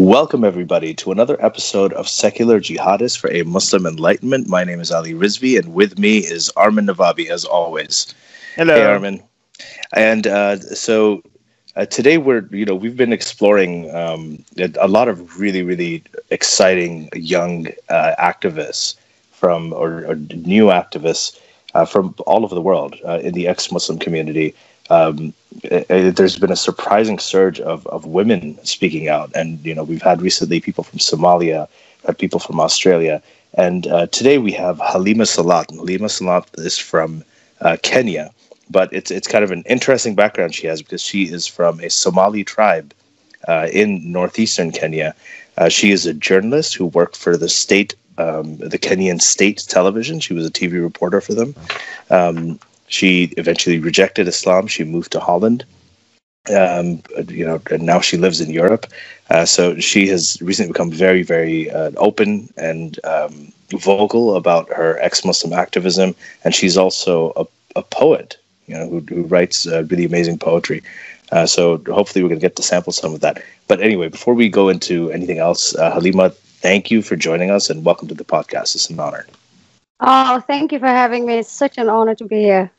Welcome, everybody, to another episode of Secular Jihadists for a Muslim Enlightenment. My name is Ali Rizvi, and with me is Armin Navabi, as always. Hello. Hey, Armin. And uh, so uh, today we're, you know, we've been exploring um, a lot of really, really exciting young uh, activists from, or, or new activists uh, from all over the world uh, in the ex-Muslim community. Um, it, it, there's been a surprising surge of, of women speaking out, and you know we've had recently people from Somalia, had people from Australia, and uh, today we have Halima Salat. Halima Salat is from uh, Kenya, but it's it's kind of an interesting background she has because she is from a Somali tribe uh, in northeastern Kenya. Uh, she is a journalist who worked for the state um, the Kenyan state television. She was a TV reporter for them. Um, she eventually rejected Islam. She moved to Holland. Um, you know, and now she lives in Europe. Uh, so she has recently become very, very uh, open and um, vocal about her ex-Muslim activism, and she's also a, a poet. You know, who, who writes uh, really amazing poetry. Uh, so hopefully we're going to get to sample some of that. But anyway, before we go into anything else, uh, Halima, thank you for joining us and welcome to the podcast. It's an honor. Oh, thank you for having me. It's such an honor to be here.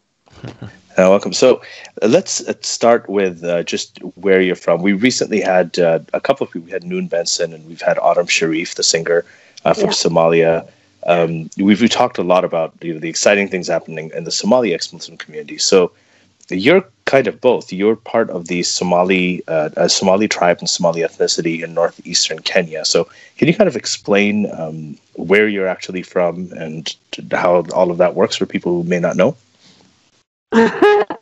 Uh, welcome. So uh, let's uh, start with uh, just where you're from. We recently had uh, a couple of people. We had Noon Benson and we've had Autumn Sharif, the singer uh, from yeah. Somalia. Um, we've, we talked a lot about you know, the exciting things happening in the Somali ex-Muslim community. So you're kind of both. You're part of the Somali Somali tribe and Somali ethnicity in northeastern Kenya. So can you kind of explain um, where you're actually from and how all of that works for people who may not know?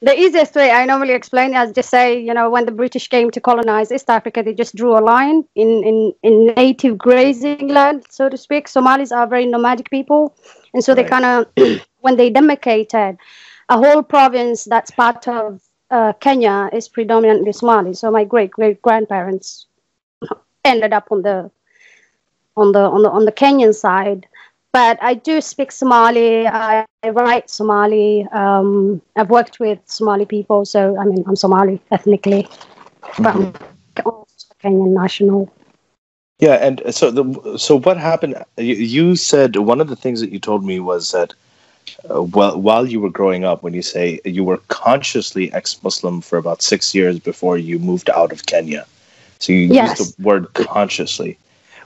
the easiest way I normally explain is just say, you know, when the British came to colonize East Africa, they just drew a line in, in, in native grazing land, so to speak. Somalis are very nomadic people. And so right. they kind of, when they demarcated a whole province that's part of uh, Kenya is predominantly Somali. So my great great grandparents ended up on the on the on the on the Kenyan side but I do speak Somali. I, I write Somali. Um, I've worked with Somali people, so I mean, I'm Somali ethnically, but mm-hmm. I'm Kenyan national. Yeah, and so the so what happened? You, you, said one of the things that you told me was that uh, well, while you were growing up, when you say you were consciously ex-Muslim for about six years before you moved out of Kenya, so you yes. used the word consciously.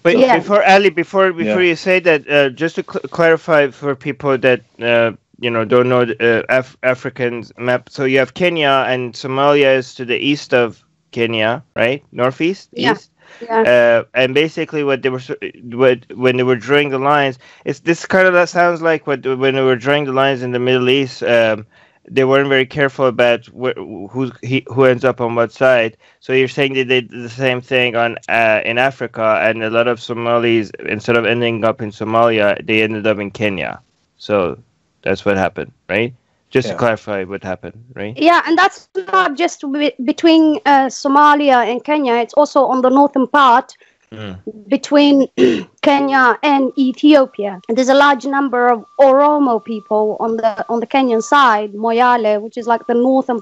Wait, yeah. before Ali, before before yeah. you say that, uh, just to cl- clarify for people that uh, you know don't know uh, Af- African map. So you have Kenya and Somalia is to the east of Kenya, right? Northeast, yeah. east. Yeah. Uh, and basically, what they were what when they were drawing the lines, it's this kind of that sounds like what when they were drawing the lines in the Middle East. Um, they weren't very careful about wh- who he, who ends up on what side. So you're saying they did the same thing on uh, in Africa, and a lot of Somalis instead of ending up in Somalia, they ended up in Kenya. So that's what happened, right? Just yeah. to clarify what happened, right? Yeah, and that's not just between uh, Somalia and Kenya. It's also on the northern part mm. between Kenya and Ethiopia. And there's a large number of Oromo people on the on the Kenyan side, Moyale, which is like the northern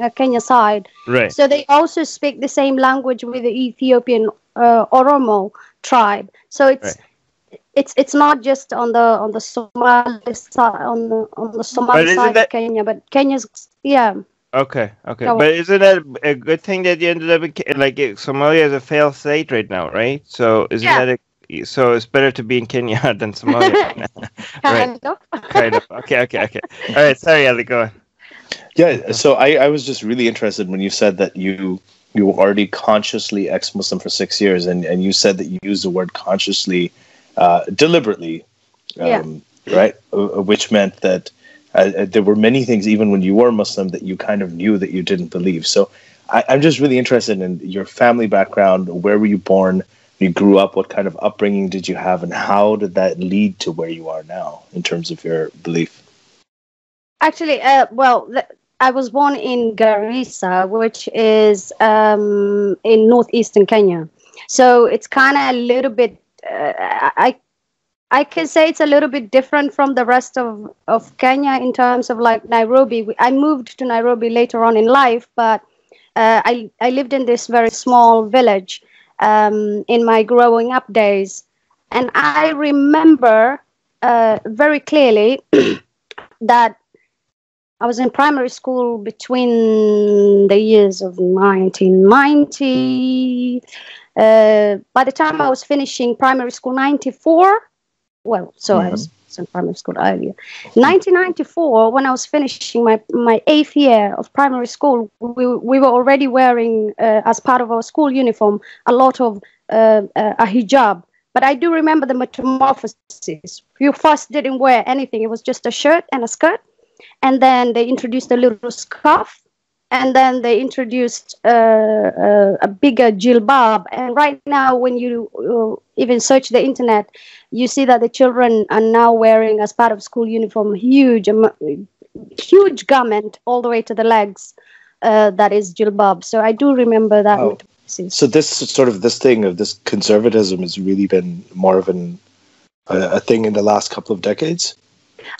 uh, Kenya side. Right. So they also speak the same language with the Ethiopian uh, Oromo tribe. So it's right. it's it's not just on the on the Somali side on the on the Somali side that... of Kenya, but Kenya's yeah. Okay, okay, but isn't that a good thing that you ended up in, like Somalia is a failed state right now, right? So isn't yeah. that a, so? It's better to be in Kenya than Somalia. kind right. of. kind of. Okay, okay, okay. All right, sorry, Ali, go on. Yeah, so I, I was just really interested when you said that you you were already consciously ex-Muslim for six years, and, and you said that you used the word consciously, uh, deliberately, um, yeah. right? Which meant that uh, there were many things, even when you were Muslim, that you kind of knew that you didn't believe. So I, am just really interested in your family background. Where were you born? You grew up. What kind of upbringing did you have, and how did that lead to where you are now in terms of your belief? Actually, uh, well, I was born in Garissa, which is um, in northeastern Kenya. So it's kind of a little bit. Uh, I I can say it's a little bit different from the rest of, of Kenya in terms of like Nairobi. I moved to Nairobi later on in life, but uh, I, I lived in this very small village um, in my growing up days. And I remember uh, very clearly that I was in primary school between the years of 1990. Uh, by the time I was finishing primary school, 94. Well, so mm-hmm. I was in primary school earlier. 1994, when I was finishing my, my eighth year of primary school, we, we were already wearing, uh, as part of our school uniform, a lot of uh, uh, a hijab. But I do remember the metamorphosis. You first didn't wear anything, it was just a shirt and a skirt. And then they introduced a little scarf and then they introduced uh, uh, a bigger jilbab. And right now, when you uh, even search the internet, you see that the children are now wearing, as part of school uniform, huge, um, huge garment all the way to the legs. Uh, that is jilbab. So I do remember that. Oh. So this sort of this thing of this conservatism has really been more of an a thing in the last couple of decades.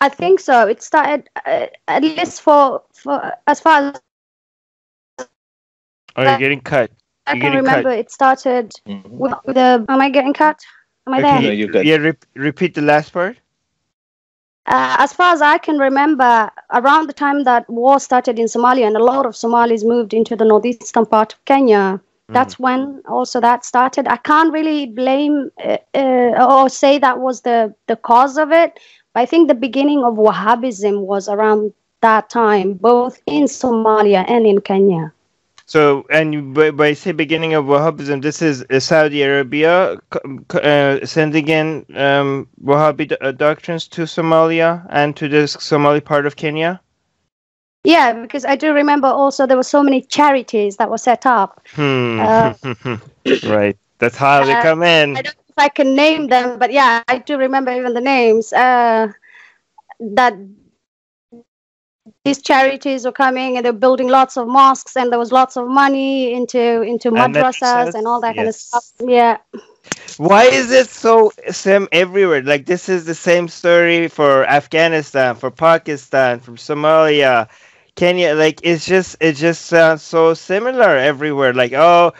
I think so. It started uh, at least for for as far as Oh, you're getting cut. I can remember cut. it started mm-hmm. with, the. Am I getting cut? Am I there? No, you Yeah, re- repeat the last part. Uh, as far as I can remember, around the time that war started in Somalia and a lot of Somalis moved into the northeastern part of Kenya, mm. that's when also that started. I can't really blame uh, uh, or say that was the, the cause of it. But I think the beginning of Wahhabism was around that time, both in Somalia and in Kenya. So, and by, by say beginning of Wahhabism, this is uh, Saudi Arabia uh, sending in um, Wahhabi uh, doctrines to Somalia and to the Somali part of Kenya. Yeah, because I do remember also there were so many charities that were set up. Hmm. Uh, right, that's how they uh, come in. I don't know if I can name them, but yeah, I do remember even the names. Uh, that these charities were coming and they're building lots of mosques and there was lots of money into into madrasas and, and all that yes. kind of stuff. Yeah. Why is it so same everywhere? Like this is the same story for afghanistan for pakistan from somalia Kenya, like it's just it just sounds so similar everywhere. Like oh,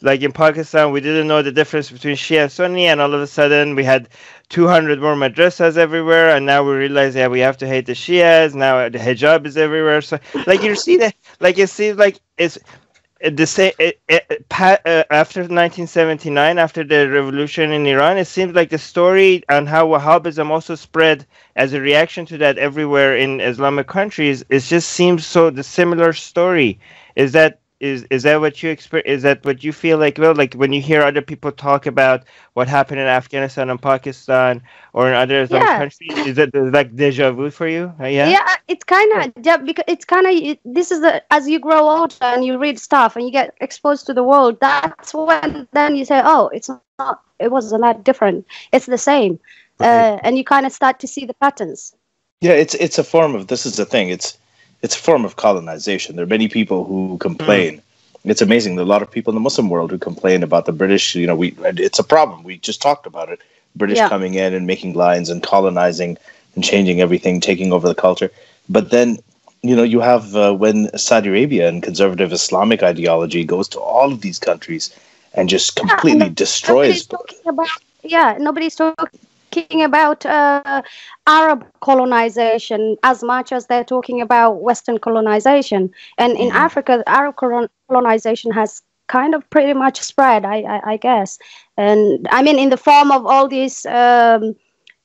like in Pakistan, we didn't know the difference between Shia and Sunni, and all of a sudden we had 200 more madrasas everywhere, and now we realize yeah we have to hate the Shias. Now the hijab is everywhere. So like you see that, like it seems like it's Uh, the same it, uh, uh, uh, after 1979 after the revolution in iran it seems like the story on how wahhabism also spread as a reaction to that everywhere in islamic countries it just seems so the similar story. Is that is is that what you experience is that what you feel like well like when you hear other people talk about what happened in afghanistan and pakistan or in other yeah. countries is that like deja vu for you? Uh, yeah? Yeah it's kind of yeah, because it's kind of it, this is the as you grow older and you read stuff and you get exposed to the world that's when then you say oh it's not it wasn't that different. It's the same. Right. uh, and you kind of start to see the patterns. Yeah it's it's a form of this is the thing it's it's a form of colonization. There are many people who complain. Mm. It's amazing. There are a lot of people in the Muslim world who complain about the British. You know, we it's a problem. We just talked about it. British yeah. coming in and making lines and colonizing and changing everything, taking over the culture. But then, you know, you have uh, when Saudi Arabia and conservative Islamic ideology goes to all of these countries and just completely yeah, destroys. About, yeah, nobody's talking talking about uh, Arab colonization as much as they're talking about Western colonization. And in mm-hmm. Africa, Arab colonization has kind of pretty much spread, I, I, I, guess. And I mean, in the form of all these um,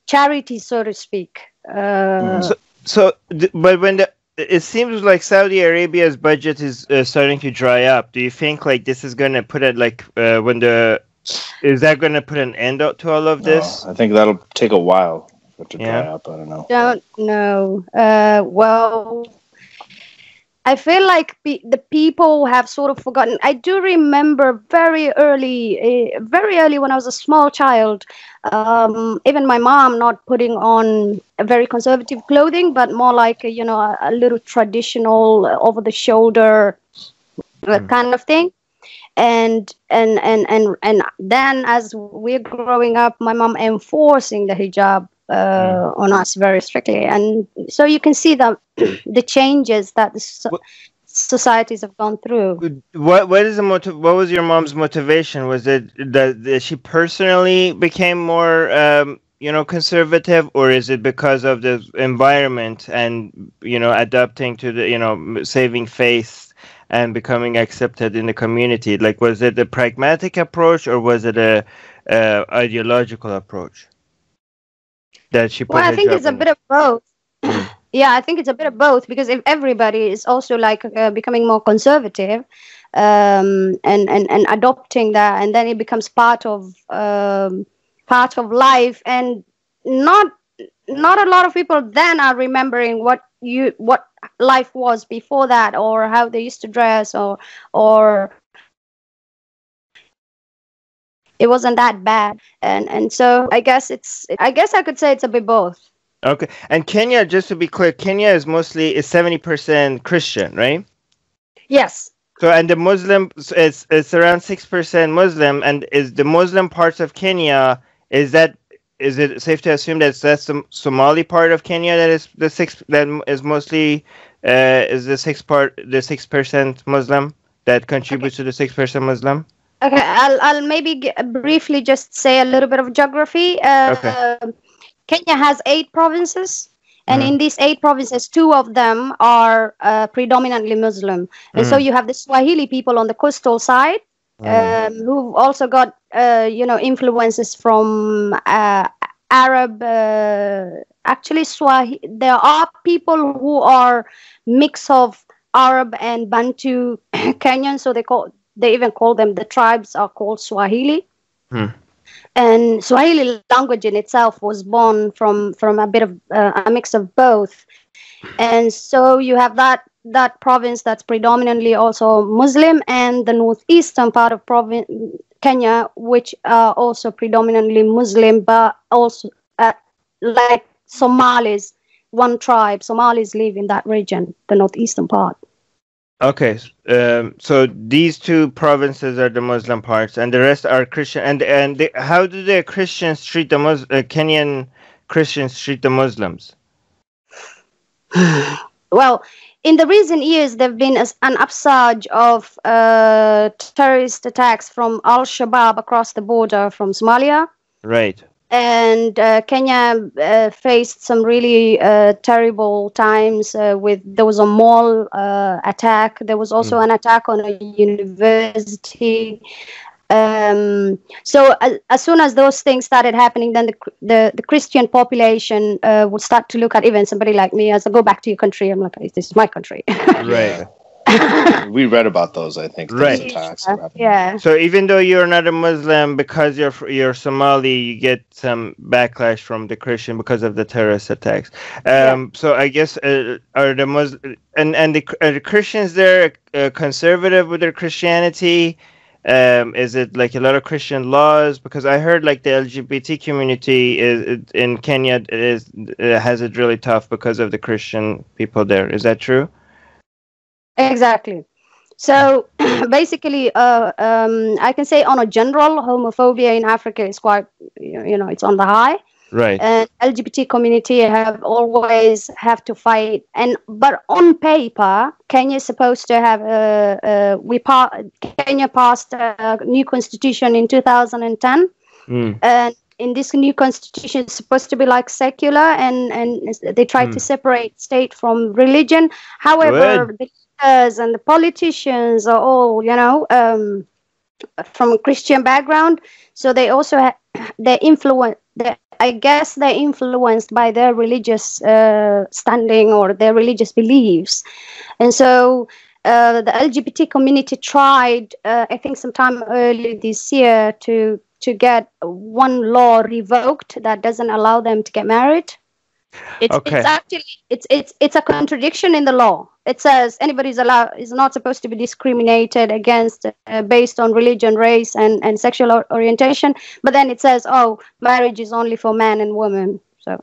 charities, so to speak. Uh, mm-hmm. so, so but when the it seems like Saudi Arabia's budget is uh, starting to dry up. Do you think like this is going to put it like uh, when the is that going to put an end to all of this? No, I think that'll take a while to yeah. dry up. I don't know. Don't know. Uh, well, I feel like be, the people have sort of forgotten. I do remember very early, uh, very early when I was a small child, um, even my mom not putting on a very conservative clothing, but more like you know a, a little traditional, uh, over the shoulder mm. kind of thing and and and and and then as we're growing up my mom enforcing the hijab uh, mm. on us very strictly and so you can see the the changes that the so- societies have gone through. What what is the motiv- What was your mom's motivation? Was it that, that she personally became more, um, you know, conservative, or is it because of the environment and you know adapting to the you know saving face and becoming accepted in the community? Like, was it a pragmatic approach or was it a, a ideological approach that she? well, I think it's a bit of both. yeah, I think it's a bit of both because if everybody is also like uh, becoming more conservative um, and, and and adopting that, and then it becomes part of um, part of life, and not not a lot of people then are remembering what you what life was before that or how they used to dress or or it wasn't that bad and and so i guess it's i guess i could say it's a bit both Okay, and Kenya, just to be clear, Kenya is mostly is seventy percent Christian, right? Yes. So, and the Muslim, it's it's around six percent Muslim, and is the Muslim parts of Kenya is that is it safe to assume that that's the Somali part of Kenya that is the six that is mostly uh, is the six part the six percent Muslim that contributes okay. to the six percent Muslim? Okay, I'll I'll maybe g- briefly just say a little bit of geography. Uh, okay. Kenya has eight provinces, and mm. in these eight provinces, two of them are uh, predominantly Muslim. And mm. so you have the Swahili people on the coastal side, mm. Um, who also got uh, you know influences from uh, Arab. Uh, actually, Swahili. There are people who are mix of Arab and Bantu Kenyan, so they call they even call them the tribes are called Swahili. Hmm and Swahili language in itself was born from from a bit of uh, a mix of both, and so you have that that province that's predominantly also Muslim, and the northeastern part of province Kenya, which are also predominantly Muslim, but also uh, like Somalis, one tribe. Somalis live in that region, the northeastern part. Okay, um, so these two provinces are the Muslim parts, and the rest are Christian. And and the, how do the Christians treat the Mus- uh, Kenyan Christians treat the Muslims? well, in the recent years, there've been a, an upsurge of uh, terrorist attacks from Al Shabaab across the border from Somalia. Right and uh, Kenya uh, faced some really uh, terrible times. Uh, with there was a mall uh, attack. There was also mm. an attack on a university. Um, so as, as, soon as those things started happening, then the the, the Christian population uh, would start to look at even somebody like me as I go back to your country. I'm like, this is my country. right. we read about those, I think. Right. Attacks yeah. So even though you're not a Muslim, because you're you're Somali, you get some backlash from the Christian because of the terrorist attacks. Um, yeah. So I guess uh, are the Muslim and and the, are the Christians there uh, conservative with their Christianity? Um, is it like a lot of Christian laws? Because I heard like the LGBT community is in Kenya is has it really tough because of the Christian people there. Is that true? Exactly. So basically, uh, um, I can say on a general, homophobia in Africa is quite, you know, it's on the high. Right. And LGBT community have always have to fight. And but on paper, Kenya is supposed to have a, a we pa- Kenya passed a new constitution in 2010, mm. and in this new constitution it's supposed to be like secular and and they try mm. to separate state from religion however Good. the leaders and the politicians are all, you know, um, from a Christian background. So they also ha- they influence. They, I guess they're influenced by their religious uh, standing or their religious beliefs, and so uh, the LGBT community tried, uh, I think, sometime early this year to to get one law revoked that doesn't allow them to get married. It's, okay. it's actually it's it's it's a contradiction in the law. It says anybody is allowed is not supposed to be discriminated against uh, based on religion, race, and and sexual orientation. But then it says, oh, marriage is only for man and woman. So.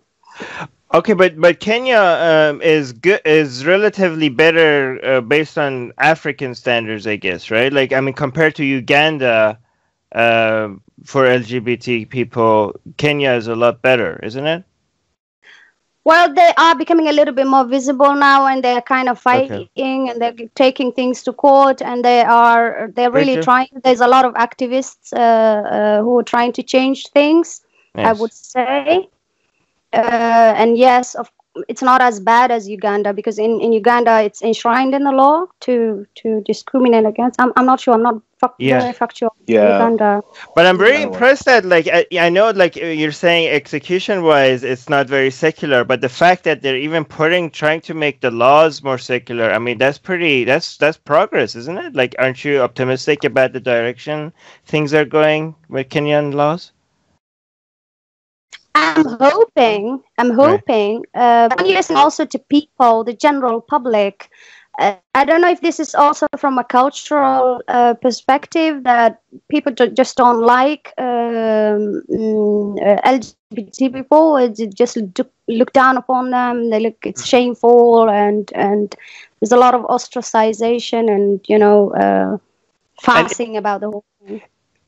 Okay, but but Kenya um, is good is relatively better uh, based on African standards, I guess, right? Like I mean, compared to Uganda, uh, for LGBT people, Kenya is a lot better, isn't it? Well, they are becoming a little bit more visible now, and they're kind of fighting, okay. and they're taking things to court, and they are they're really trying. There's a lot of activists uh, uh, who are trying to change things. Yes. I would say, uh, and yes, of it's not as bad as Uganda because in, in Uganda it's enshrined in the law to to discriminate against. I'm, I'm not sure. I'm not yeah. factual. Yeah. Uganda. But I'm very impressed that like I, I know like you're saying execution wise it's not very secular, but the fact that they're even putting trying to make the laws more secular. I mean that's pretty that's that's progress, isn't it? Like aren't you optimistic about the direction things are going with Kenyan laws? I'm hoping, I'm hoping, uh, when you listen also to people, the general public, uh, I don't know if this is also from a cultural uh, perspective that people just don't like um, mm, uh, LGBT people. It just look down upon them. They look it's shameful, and and there's a lot of ostracization and you know uh, fussing about the whole thing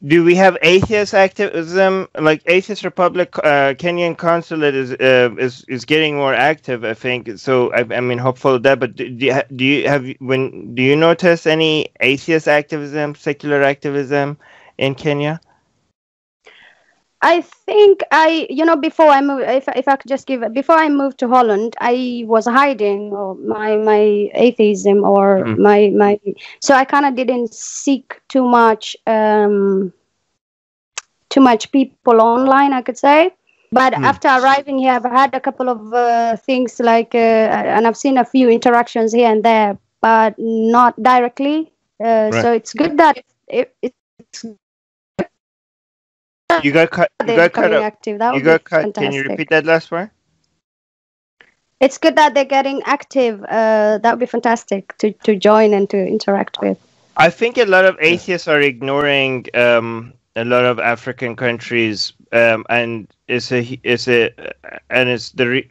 do we have atheist activism? Like atheist republic uh, kenyan consulate is uh, is is getting more active i think. So i, I mean hopeful of that but do, do, you, do you have when do you notice any atheist activism secular activism in kenya I think I, you know, before I moved, if, if I could just give, before I moved to Holland, I was hiding my my atheism or mm. my my, so I kind of didn't seek too much, um, too much people online, I could say. But mm. after arriving here, I've had a couple of uh, things like, uh, and I've seen a few interactions here and there, but not directly. Uh, right. So it's good that it, it, it's you got cut. You got cut. Active. That you got cut. Fantastic. Can you repeat that last part? It's good that they're getting active. Uh, that would be fantastic to, to join and to interact with. I think a lot of atheists are ignoring um, a lot of African countries, um, and it's a it's a and it's the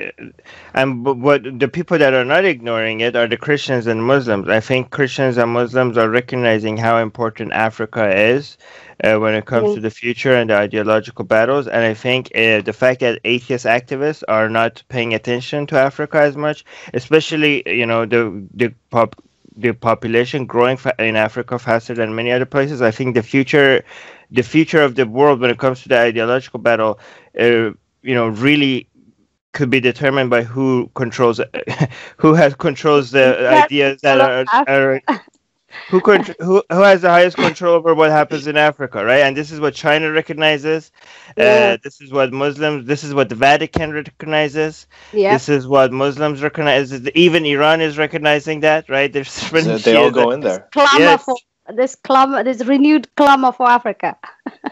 and what the people that are not ignoring it are the Christians and Muslims. I think Christians and Muslims are recognizing how important Africa is uh, when it comes mm-hmm. to the future and the ideological battles. And I think uh, the fact that atheist activists are not paying attention to Africa as much, especially you know the the pop the population growing fa- in Africa faster than many other places. I think the future the future of the world when it comes to the ideological battle, uh, you know, really could be determined by who controls who has controls the ideas that are, are who, contr- who who has the highest control over what happens in Africa, right? And this is what China recognizes. Uh, yeah. Uh, this is what Muslims. This is what the Vatican recognizes. Yeah. This is what Muslims recognize. Even Iran is recognizing that, right? There's so they all go in there. Yes this clamor, this renewed clamor for Africa.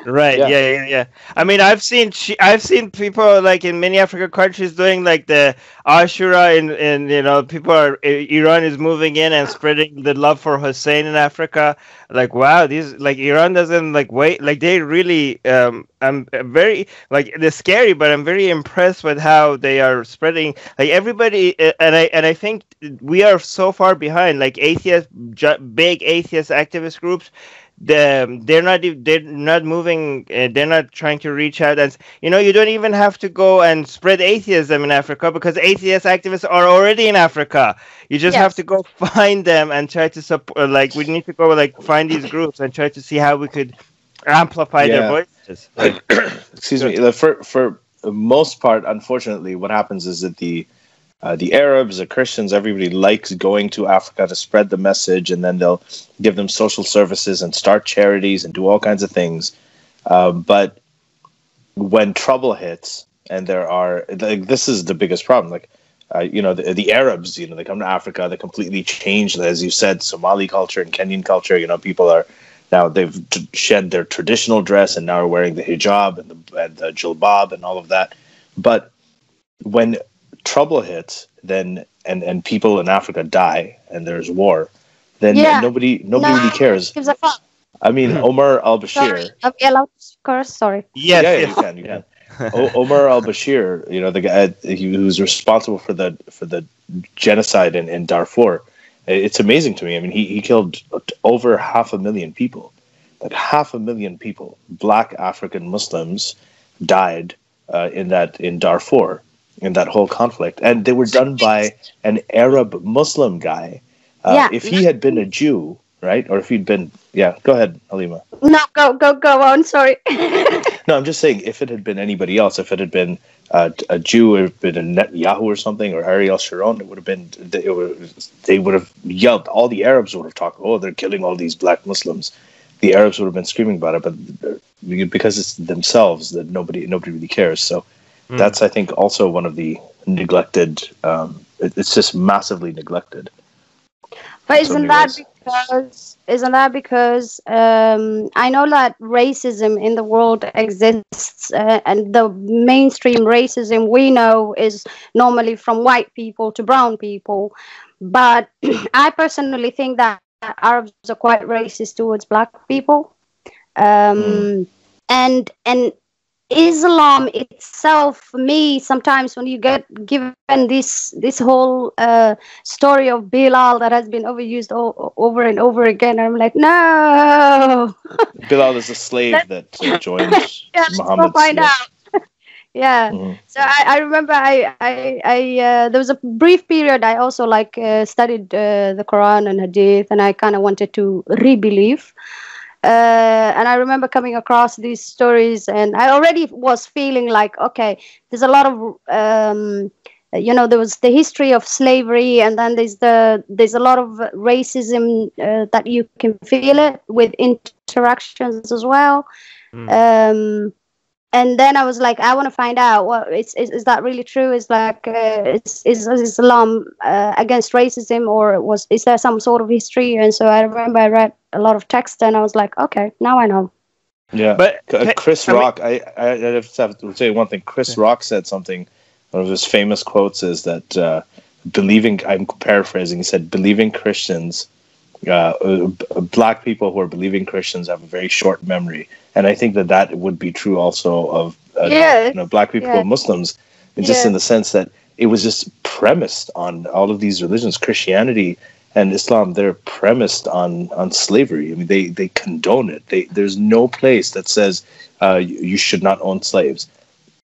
Right. Yeah. yeah. yeah. Yeah. I mean, I've seen I've seen people like in many African countries doing like the Ashura, and and you know, people are Iran is moving in and spreading the love for Hussein in Africa. Like, wow, these like Iran doesn't like wait. Like they really. Um, I'm very like they're scary, but I'm very impressed with how they are spreading. Like everybody, and I and I think we are so far behind. Like atheist, big atheist activist groups, the, they're not they're not moving. Uh, they're not trying to reach out. And you know, you don't even have to go and spread atheism in Africa because atheist activists are already in Africa. You just yes. have to go find them and try to support. Like we need to go like find these groups and try to see how we could amplify yeah. their voices. Excuse me. For for most part, unfortunately, what happens is that the uh, the Arabs, the Christians, everybody likes going to Africa to spread the message, and then they'll give them social services and start charities and do all kinds of things. Uh, but when trouble hits, and there are like this is the biggest problem. Like uh, you know the, the Arabs, you know they come to Africa, they completely change, as you said, Somali culture and Kenyan culture. You know people are now they've shed their traditional dress and now are wearing the hijab and the, and the jilbab and all of that. But when trouble hits, then and and people in Africa die and there's war, then yeah. nobody nobody no, really cares. I mean, Omar al Bashir. Are we allowed to curse? Sorry. Yes, yeah, yeah, you can. You can. o- Omar al Bashir, you know the guy he was responsible for the for the genocide in, in Darfur. It's amazing to me. I mean, he, he killed over half a million people. Like half a million people, black African Muslims, died uh, in that in Darfur in that whole conflict, and they were done by an Arab Muslim guy. Uh, Yeah. If he had been a Jew, right, or if he'd been, yeah, go ahead, Halima. No, go go go on. Sorry. No, I'm just saying, if it had been anybody else, if it had been uh, a Jew, it had been a Netanyahu or something, or Ariel Sharon, it would have been. It would, they would have yelled. All the Arabs would have talked. Oh, they're killing all these black Muslims. The Arabs would have been screaming about it, but uh, because it's themselves, that nobody nobody really cares. So Mm. that's, I think, also one of the neglected. Um, it, it's just massively neglected. But isn't that ways. because isn't that because um, I know that racism in the world exists, uh, and the mainstream racism we know is normally from white people to brown people. But I personally think that Arabs are quite racist towards black people, um, and and Islam itself, for me, sometimes when you get given this this whole uh, story of Bilal that has been overused o- over and over again, I'm like, no, Bilal is a slave that joined yeah, let's go find yeah. out. yeah. Mhm. So I, I remember I I, I uh, there was a brief period I also like uh, studied uh, the Quran and Hadith, and I kind of wanted to re-believe. Uh, and I remember coming across these stories, and I already was feeling like, okay, there's a lot of, um, you know, there was the history of slavery, and then there's the there's a lot of racism uh, that you can feel it with interactions as well. Um, and then I was like, I want to find out what is, is is that really true? Is like uh, is, is is Islam uh, against racism, or was is there some sort of history? And so I remember I read a lot of text, and I was like, okay, now I know. Yeah, But C- uh, ca- Chris I mean- Rock. I, I I have to have to say one thing. Chris Rock said something. One of his famous quotes is that uh, believing. I'm paraphrasing. He said, "Believing Christians, uh, uh, b- black people who are believing Christians have a very short memory." And I think that that would be true also of uh, Yeah. you know black people, Yeah. Muslims, just Yeah. in the sense that it was just premised on all of these religions, Christianity and Islam. They're premised on on slavery. I mean, they they condone it. They there's no place that says uh, you, you should not own slaves.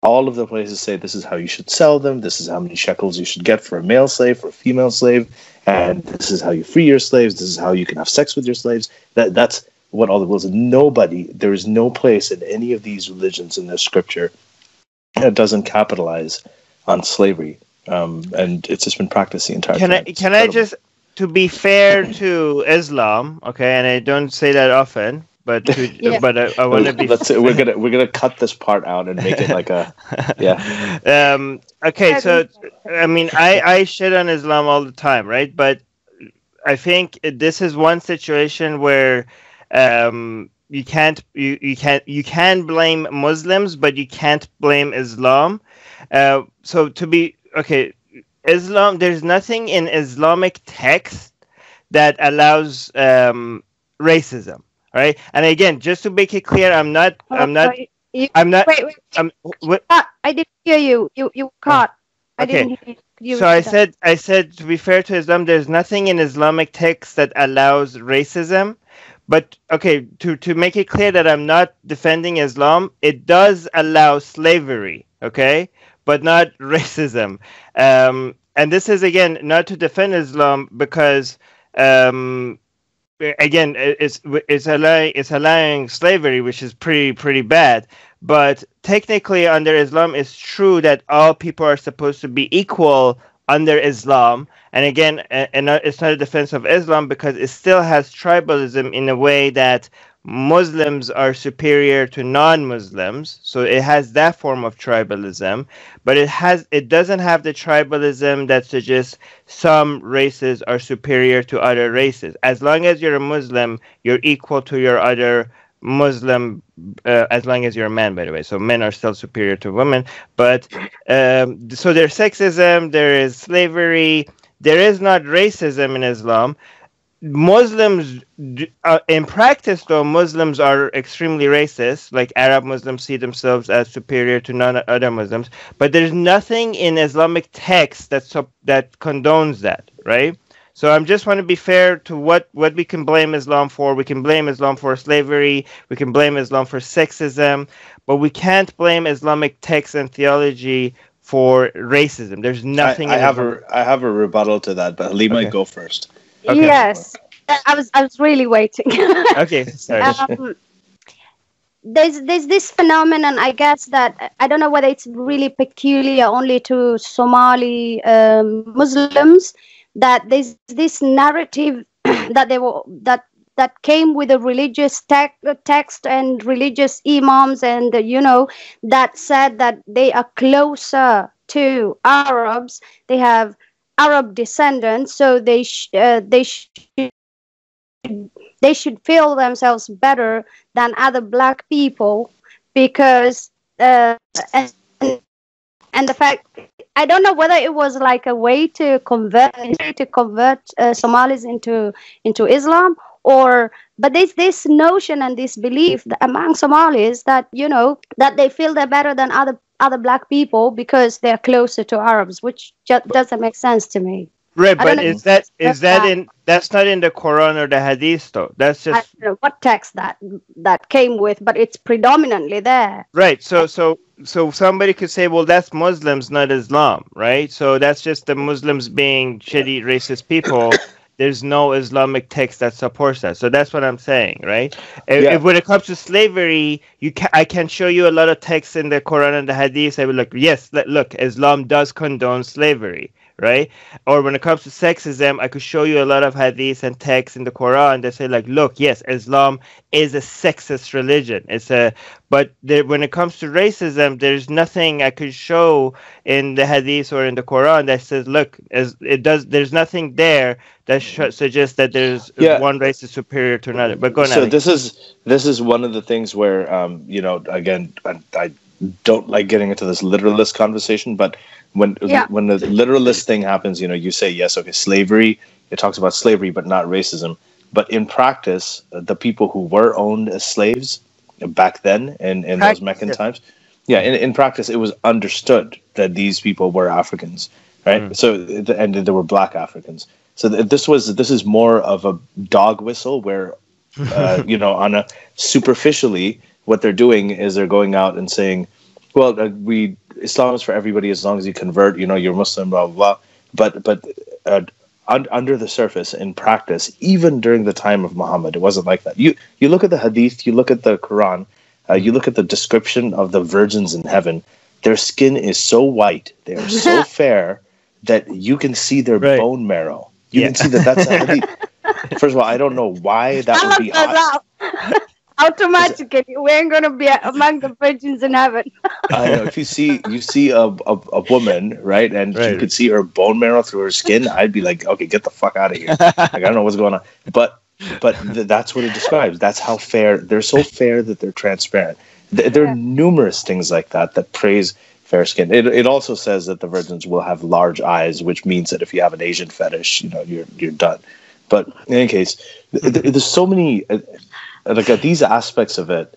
All of the places say this is how you should sell them. This is how many shekels you should get for a male slave, for a female slave, and this is how you free your slaves. This is how you can have sex with your slaves. That that's what all the rules. And nobody, there is no place in any of these religions in their scripture that doesn't capitalize on slavery. Um, and it's just been practiced the entire can time. I It's can I just to be fair to Islam, okay, and I don't say that often, but to, Yeah. but I, I want to be Let's, we're gonna we're gonna cut this part out and make it like a yeah. um okay so i mean i i shit on islam all the time right but i think this is one situation where um you can't you, you can't you can blame muslims but you can't blame islam uh so to be okay islam there's nothing in islamic text that allows um racism right and again just to make it clear i'm not i'm not you, i'm not wait, wait, i'm what ah, I didn't hear you. You you cut. I okay. didn't hear you. so I said, I said to be fair to Islam, there's nothing in Islamic text that allows racism. But okay, to to make it clear that I'm not defending Islam, it does allow slavery. Okay, but not racism. Um, and this is again not to defend Islam because um, again it's it's allowing it's allowing slavery, which is pretty pretty bad. But technically, under Islam, it's true that all people are supposed to be equal under Islam. And again, and uh, it's not a defense of Islam because it still has tribalism in a way that Muslims are superior to non-Muslims. So it has that form of tribalism, but it has it doesn't have the tribalism that suggests some races are superior to other races. As long as you're a Muslim, you're equal to your other Muslim, uh, as long as you're a man, by the way. So men are still superior to women. But um, so there's sexism, there is slavery, there is not racism in Islam. Muslims, uh, in practice, though, Muslims are extremely racist. Like Arab Muslims see themselves as superior to non other Muslims. But there's nothing in Islamic text that that condones that, right? So I'm just want to be fair to what what we can blame Islam for. We can blame Islam for slavery. We can blame Islam for sexism, but we can't blame Islamic texts and theology for racism. There's nothing. I, I have book- a I have a rebuttal to that, but Halima, Okay. go first. Okay. Yes, I was I was really waiting. Okay, sorry. um, there's there's this phenomenon i guess that i don't know whether it's really peculiar only to somali um, muslims that there's this narrative that they were that that came with a religious tec- text and religious imams and uh, you know that said that they are closer to arabs. They have arab descendants so they sh- uh, they should they should feel themselves better than other black people because uh, and, and the fact I don't know whether it was like a way to convert to convert uh, Somalis into into Islam or but there's this notion and this belief that among Somalis that you know that they feel they're better than other other black people because they're closer to Arabs, which just doesn't make sense to me. Right, but is that is That's that in that's not in the Quran or the Hadith though? That's I just don't know what text that that came with, but it's predominantly there. right. So so so somebody could say, well, that's Muslims, not Islam, right? So that's just the Muslims being shitty, racist people. There's no Islamic text that supports that. So that's what I'm saying, right? If, Yeah. if when it comes to slavery, you can I can show you a lot of texts in the Quran and the Hadith. I would look, yes, look, look, Islam does condone slavery, right? Or when it comes to sexism, I could show you a lot of hadiths and texts in the Quran that say like, look, yes, Islam is a sexist religion. It's a but there, when it comes to racism, there's nothing I could show in the hadith or in the Quran that says, look, as it does. There's nothing there that sh- suggests that there's Yeah. one race is superior to another. But go on. so Alex. this is this is one of the things where um, you know again I, I don't like getting into this literalist conversation but when Yeah. when the literalist thing happens you know you say yes okay slavery it talks about slavery but not racism but in practice uh, the people who were owned as slaves back then in, in those Practice, Meccan times yeah in, in practice it was understood that these people were Africans right Mm. so th- and there were black Africans so this was this is more of a dog whistle where uh, you know, on a superficially, what they're doing is they're going out and saying, "Well, uh, we Islam is for everybody as long as you convert. You know, you're Muslim, blah blah." blah. But but uh, un- under the surface, in practice, even during the time of Muhammad, it wasn't like that. You you look at the Hadith, you look at the Quran, uh, you look at the description of the virgins in heaven. Their skin is so white, they are so fair that you can see their Right. bone marrow. You Yeah. can see that that's a Hadith. First of all, I don't know why that would be hot. Out. Automatically, we ain't gonna be among the virgins in heaven. I know if you see you see a, a, a woman right, and you could see her bone marrow through her skin, I'd be like, okay, get the fuck out of here. Like I don't know what's going on, but but th- that's what it describes. That's how fair they're so fair that they're transparent. Th- there are numerous things like that that praise fair skin. It it also says that the virgins will have large eyes, which means that if you have an Asian fetish, you know you're you're done. But in any case, th- th- there's so many uh, like these aspects of it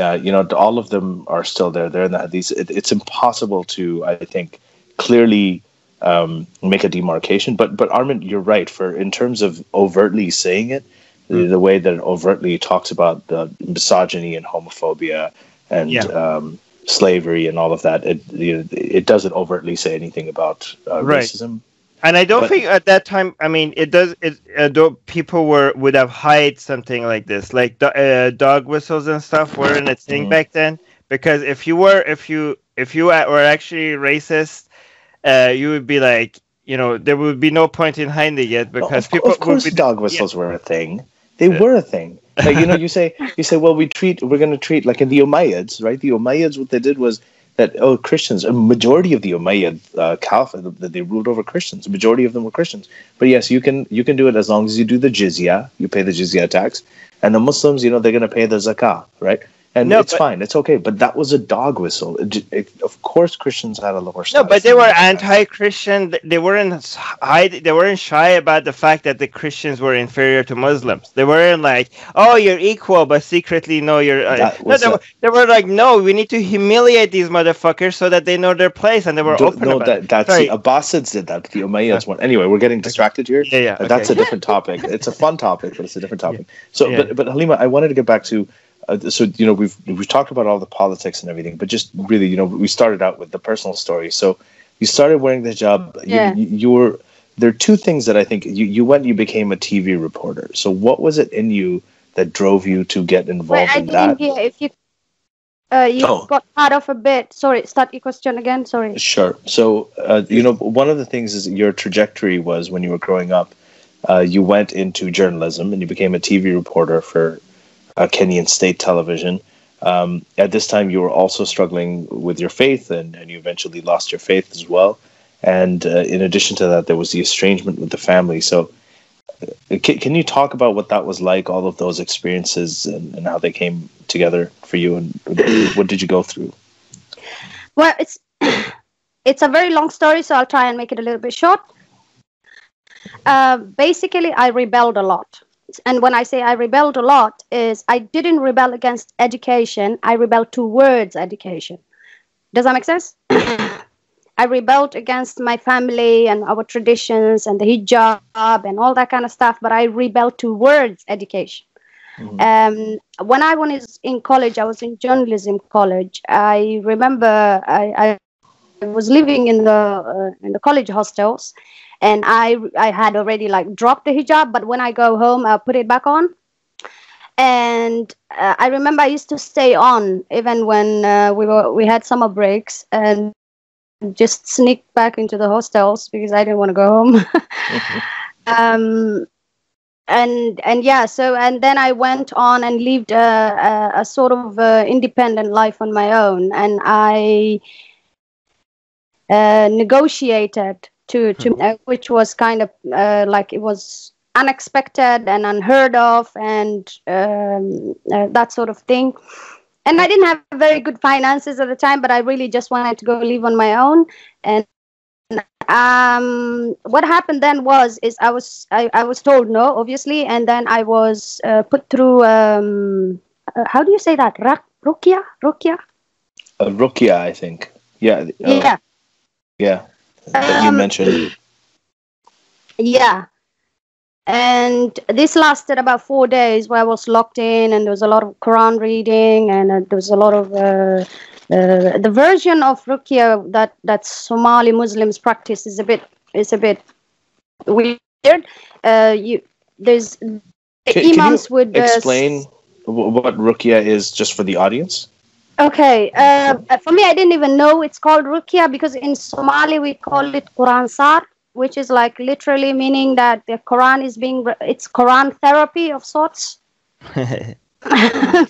uh, you know, all of them are still there. They're in the hadith. It, it's impossible to, I think, clearly um, make a demarcation. But but Armin, you're right. For in terms of overtly saying it, the, the way that it overtly talks about the misogyny and homophobia and Yeah. um, slavery and all of that, it you know, it doesn't overtly say anything about uh, Right. racism. And I don't But- think at that time. I mean, it does. It uh, though people were would have hide something like this, like do, uh, dog whistles and stuff, weren't a thing Mhm. back then. Because if you were, if you if you were actually racist, uh, you would be like, you know, there would be no point in hiding it yet because of, people of course, would be. dog whistles were a thing. They Yeah. were a thing. Like you know, you say you say, well, we treat we're going to treat like in the Umayyads, right? The Umayyads, what they did was that oh, Christians, a majority of the Umayyad uh, caliphate that they ruled over Christians. A majority of them were Christians. But yes, you can you can do it as long as you do the jizya, you pay the jizya tax, and the Muslims, you know, they're going to pay the zakah, right? And No, it's but- fine, it's okay. But that was a dog whistle. It, it, of course, Christians had a lower No, but they were anti-Christian. They weren't hide. They weren't shy about the fact that the Christians were inferior to Muslims. They weren't like, "Oh, you're equal," but secretly, no, you're. Uh, no, they, a- were, they were like, "No, we need to humiliate these motherfuckers so that they know their place," and they were Do- open no, about that it. that's Sorry. the Abbasids did that. The Umayyads weren't. Anyway, we're getting distracted here. Yeah, yeah. But That's a different topic. It's a fun topic, but it's a different topic. So, Yeah. but but Halima, I wanted to get back to uh, so you know we've we've talked about all the politics and everything, but just really, you know, we started out with the personal story. So you started wearing the hijab. Yeah. You, you, you were there are two things that I think you you went. You became a TV reporter. So what was it in you that drove you to get involved Wait, I in didn't that? hear if you. Uh, you Oh. got cut off a bit. Sorry, start your question again. Sorry. Sure. So, uh, you know, one of the things is your trajectory was when you were growing up, uh, you went into journalism and you became a TV reporter for uh, Kenyan state television. Um, at this time, you were also struggling with your faith, and, and you eventually lost your faith as well. And uh, in addition to that, there was the estrangement with the family. So, uh, can, can you talk about what that was like, all of those experiences, and, and how they came together for you, and what did you go through? Well, it's it's a very long story, so I'll try and make it a little bit short. Uh, basically, I rebelled a lot, and when I say I rebelled a lot, is I didn't rebel against education. I rebelled towards education. Does that make sense? I rebelled against my family and our traditions and the hijab and all that kind of stuff, but I rebelled towards education. Um, when I was in college, I was in journalism college. I remember I, I was living in the uh, in the college hostels, and I I had already like dropped the hijab, but when I go home, I put it back on. And uh, I remember I used to stay on even when uh, we were we had summer breaks and just sneak back into the hostels because I didn't want to go home. um, and and yeah, so and then I went on and lived a, a, a sort of uh, independent life on my own, and I uh, negotiated to to uh, which was kind of uh, like it was unexpected and unheard of and um, uh, that sort of thing and i didn't have very good finances at the time but i really just wanted to go live on my own and um, what happened then was is i was i, I was told no obviously and then i was uh, put through um, uh, how do you say that Rak- ruqyah ruqyah Uh, Ruqyah, I think. Yeah. uh, yeah Yeah. That you Um, mentioned. Yeah. And this lasted about four days where I was locked in, and there was a lot of Quran reading, and uh, there was a lot of uh, uh, the version of Ruqyah that that Somali Muslims practice is a bit is a bit weird. Uh, you there's Can, can imams you would explain wh- what Ruqyah is just for the audience? Okay, uh, for me, I didn't even know it's called Ruqyah because in Somali we call it Quran Sar, which is like literally meaning that the Quran is being, re- it's Quran therapy of sorts. yeah,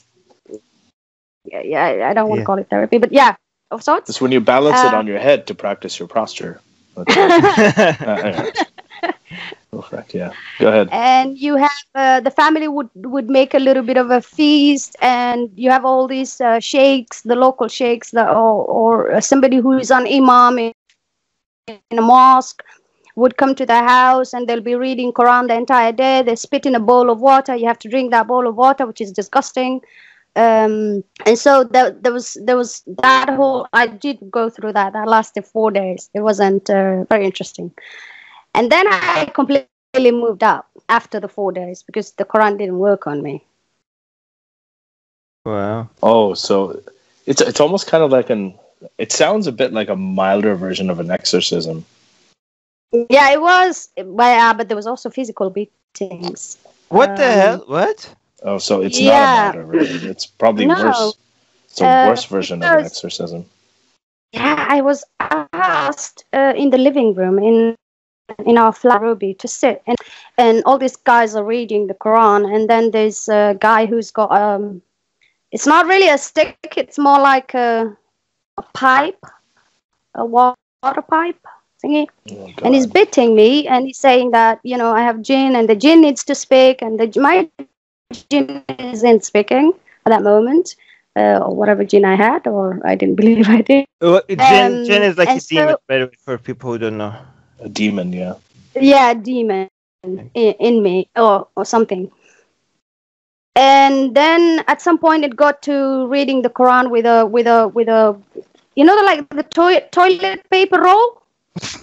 yeah, I- I don't want to Yeah. call it therapy, but yeah, of sorts. It's when you balance it Uh, on your head to practice your posture. That's- uh, anyway. Yeah. Go ahead. and you have uh, the family would would make a little bit of a feast and you have all these uh, sheikhs the local sheikhs the, or, or somebody who is an imam in, in a mosque would come to the house and they'll be reading quran the entire day. They spit in a bowl of water. You have to drink that bowl of water which is disgusting. Um, and so there, there was there was that whole i did go through that that lasted four days. It wasn't uh, very interesting and then I completely moved up after the four days because the Quran didn't work on me. wow. Oh, so it's it's almost kind of like an. It sounds a bit like a milder version of an exorcism. Yeah, it was, but, uh, but there was also physical beatings. What the Um, hell? What? Oh, so it's Yeah. not a milder version. It's probably No. worse. It's a Uh, worse version of an exorcism. Yeah, I was asked uh, in the living room in in our flat Ruby to sit, and and all these guys are reading the Quran, and then there's a guy who's got um, it's not really a stick, it's more like a, a pipe, a water pipe thingy. Oh, and he's God. beating me and he's saying that you know i have jinn and the jinn needs to speak and the my jinn isn't speaking at that moment uh, or whatever jinn i had or i didn't believe i did Uh, Jinn, Um, Jinn is like a and demon, so- by the way, for people who don't know. A demon, yeah. yeah demon in, in me or or something and then at some point it got to reading the quran with a with a with a you know like the toilet toilet paper roll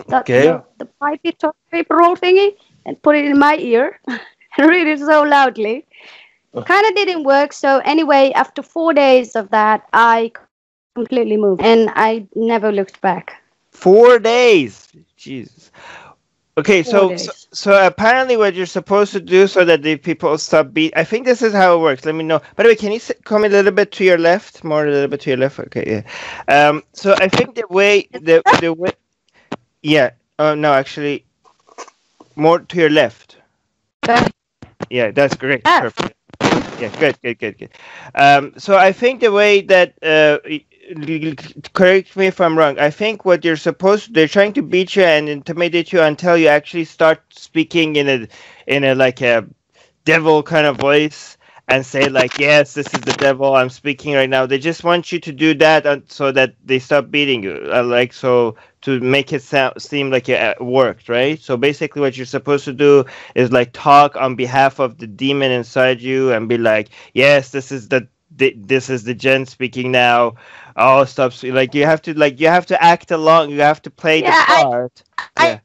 that, Okay. the, the pipey toilet paper roll thingy and put it in my ear and read it so loudly kind of didn't work. So anyway, after four days of that, I completely moved, and I never looked back. Four days. Jesus. Okay, so, so so apparently what you're supposed to do so that the people stop beat. I think this is how it works. Let me know. By the way, can you come a little bit to your left, more a little bit to your left? Okay, yeah. Um, so I think the way the the way, yeah. Oh no, actually, more to your left. Yeah, that's great. Ah. Perfect. Yeah, good, good, good, good. Um, so I think the way that uh, correct me if I'm wrong. I think what you're supposed they're trying to beat you and intimidate you until you actually start speaking in a in a like a devil kind of voice and say like yes this is the devil i'm speaking right now. They just want you to do that so that they stop beating you uh, like so to make it sound seem like it uh, worked right? So basically what you're supposed to do is like talk on behalf of the demon inside you and be like yes this is the this is the jinn speaking now oh stop like you have to like you have to act along. You have to play Yeah, the I- part I,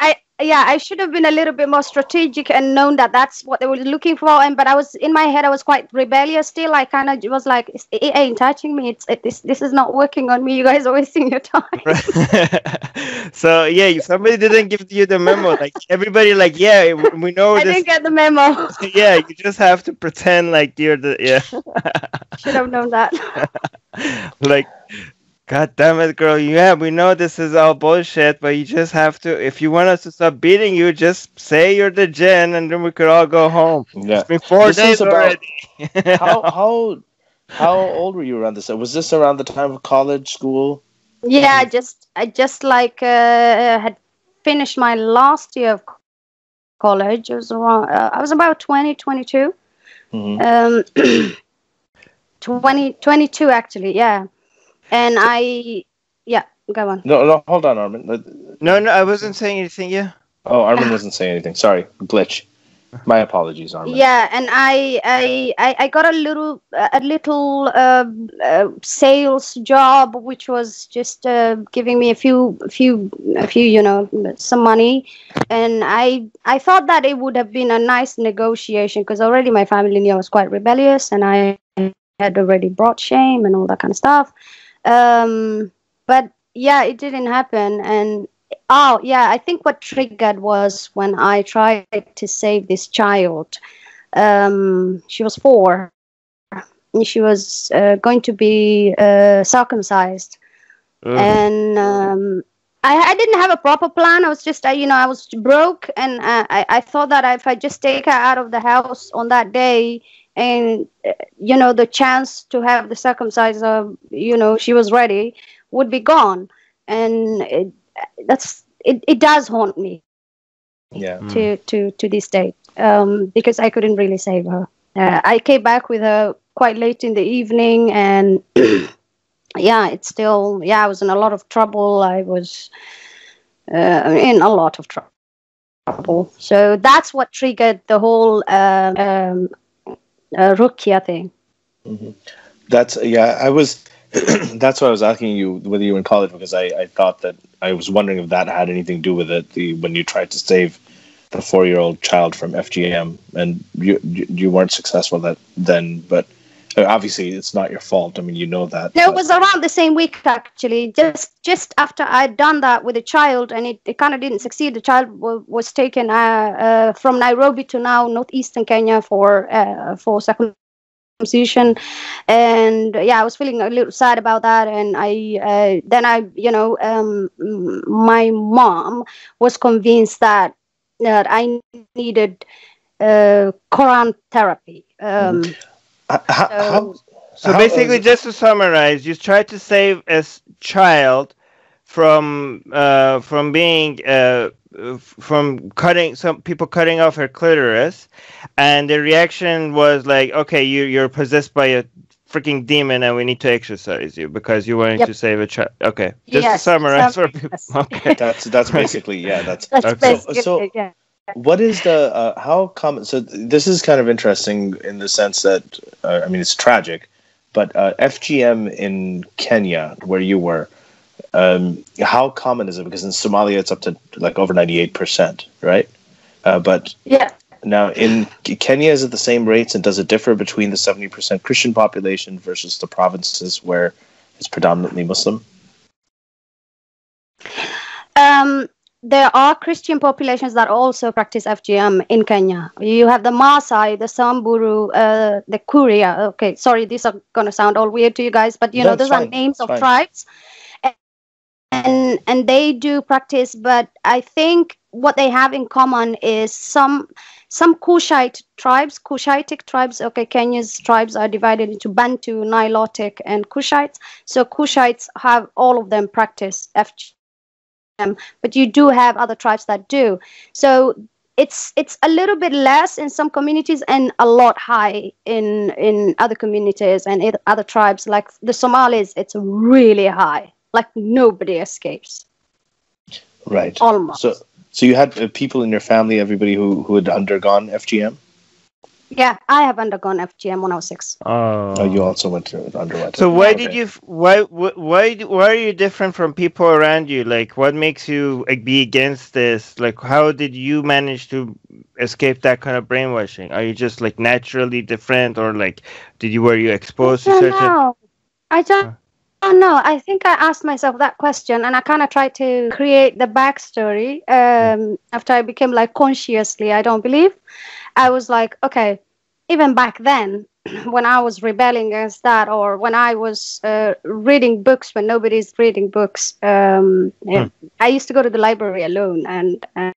I, yeah, I should have been a little bit more strategic and known that that's what they were looking for. And but I was in my head, I was quite rebellious still. I kind of was like, "It's- it ain't touching me. It's it, this this is not working on me. You guys are wasting your time. so yeah, you- somebody didn't give you the memo. Like everybody, like yeah, we know I this. didn't get the memo. Yeah, you just have to pretend like you're the yeah. should have known that. like, God damn it, girl. Yeah, we know this is all bullshit, but you just have to. If you want us to stop beating you, just say you're the Jinn, and then we could all go home. Yeah. It's been four This days about- already. how how how old were you around this? Was this around the time of college, school? Yeah, I just I just like uh, had finished my last year of college. It was around. Uh, I was about 20, 22. Mhm. Um, 20, 22 actually. Yeah, and I yeah go on. No, no, hold on, Armin. Uh, no, no, I wasn't saying anything. Yeah. Oh, Armin wasn't saying anything. Sorry, glitch. My apologies, Armin. Yeah, and I I I, I got a little a little uh, uh, sales job, which was just uh, giving me a few a few a few you know some money, and I I thought that it would have been a nice negotiation because already my family knew I was quite rebellious, and I had already brought shame and all that kind of stuff. Um, but yeah, it didn't happen, and Oh, yeah. I think what triggered was when I tried to save this child. Um, she was four. She was uh, going to be uh, circumcised. And um, I, I didn't have a proper plan. I was just, I, you know, I was broke. And uh, I, I thought that if I just take her out of the house on that day, and, uh, you know, the chance to have the circumciser, you know, she was ready, would be gone. And it, that's it, it does haunt me Yeah. Mm. to to to this day um, because I couldn't really save her. Uh, I came back with her quite late in the evening, and yeah, it's still yeah. I was in a lot of trouble. I was uh, in a lot of trouble. So that's what triggered the whole uh, um, uh, Ruqyah thing. That's yeah. I was. that's why I was asking you whether you were in college because I, I thought that I was wondering if that had anything to do with it. The when you tried to save the four year old child from FGM and you you weren't successful that then, but obviously it's not your fault. I mean, you know that. No, it was around the same week actually. Just just after I'd done that with a child, and it, it kind of didn't succeed. The child w- was taken uh, uh, from Nairobi to now northeastern Kenya for uh, for circumcision, and yeah, I was feeling a little sad about that. And I uh, then I you know um, my mom was convinced that that I needed uh, Quran therapy. Um, H- how, how, So how basically, is- just to summarize, you tried to save a child from uh, from being uh, from cutting some people cutting off her clitoris, and the reaction was like, "Okay, you you're possessed by a freaking demon, and we need to exorcise you because you wanted Yep. to save a child." Okay, just Yes, to summarize for people. yes. Okay. that's that's basically yeah. That's that's Okay. basically So- it, yeah. What is the uh, how common so this is kind of interesting in the sense that uh, i mean it's tragic but uh, fgm in kenya where you were um, how common is it because in somalia it's up to like over 98% right uh, but Yeah. Now, in Kenya, is it the same rates, and does it differ between the seventy percent Christian population versus the provinces where it's predominantly Muslim? Um, there are Christian populations that also practice FGM in Kenya. You have the Maasai, the Samburu, uh, the Kuria. Okay, sorry, these are going to sound all weird to you guys, but you know, those fine, are names of fine. tribes. And, and they do practice, but I think what they have in common is some some Kushite tribes, Kushitic tribes. Okay, Kenya's tribes are divided into Bantu, Nilotic, and Kushites. So Kushites have all of them practice FGM them, but you do have other tribes that do. So it's it's a little bit less in some communities and a lot high in in other communities and in other tribes. Like the Somalis, it's really high. Like nobody escapes. Right. Almost. So, so you had uh, people in your family, everybody who who had undergone FGM. Yeah, I have undergone FGM when oh I was six. Oh. Oh, you also went to underwent. So it. why Okay. did you? Why? Why? Why are you different from people around you? Like, what makes you like be against this? Like, how did you manage to escape that kind of brainwashing? Are you just like naturally different, or like, did you were you exposed I to don't certain? know. I don't, I don't know. I think I asked myself that question and I kind of tried to create the backstory um, after I became like consciously, I don't believe. I was like, okay, even back then, when I was rebelling against that, or when I was uh, reading books when nobody's reading books, um, yeah, I used to go to the library alone and, and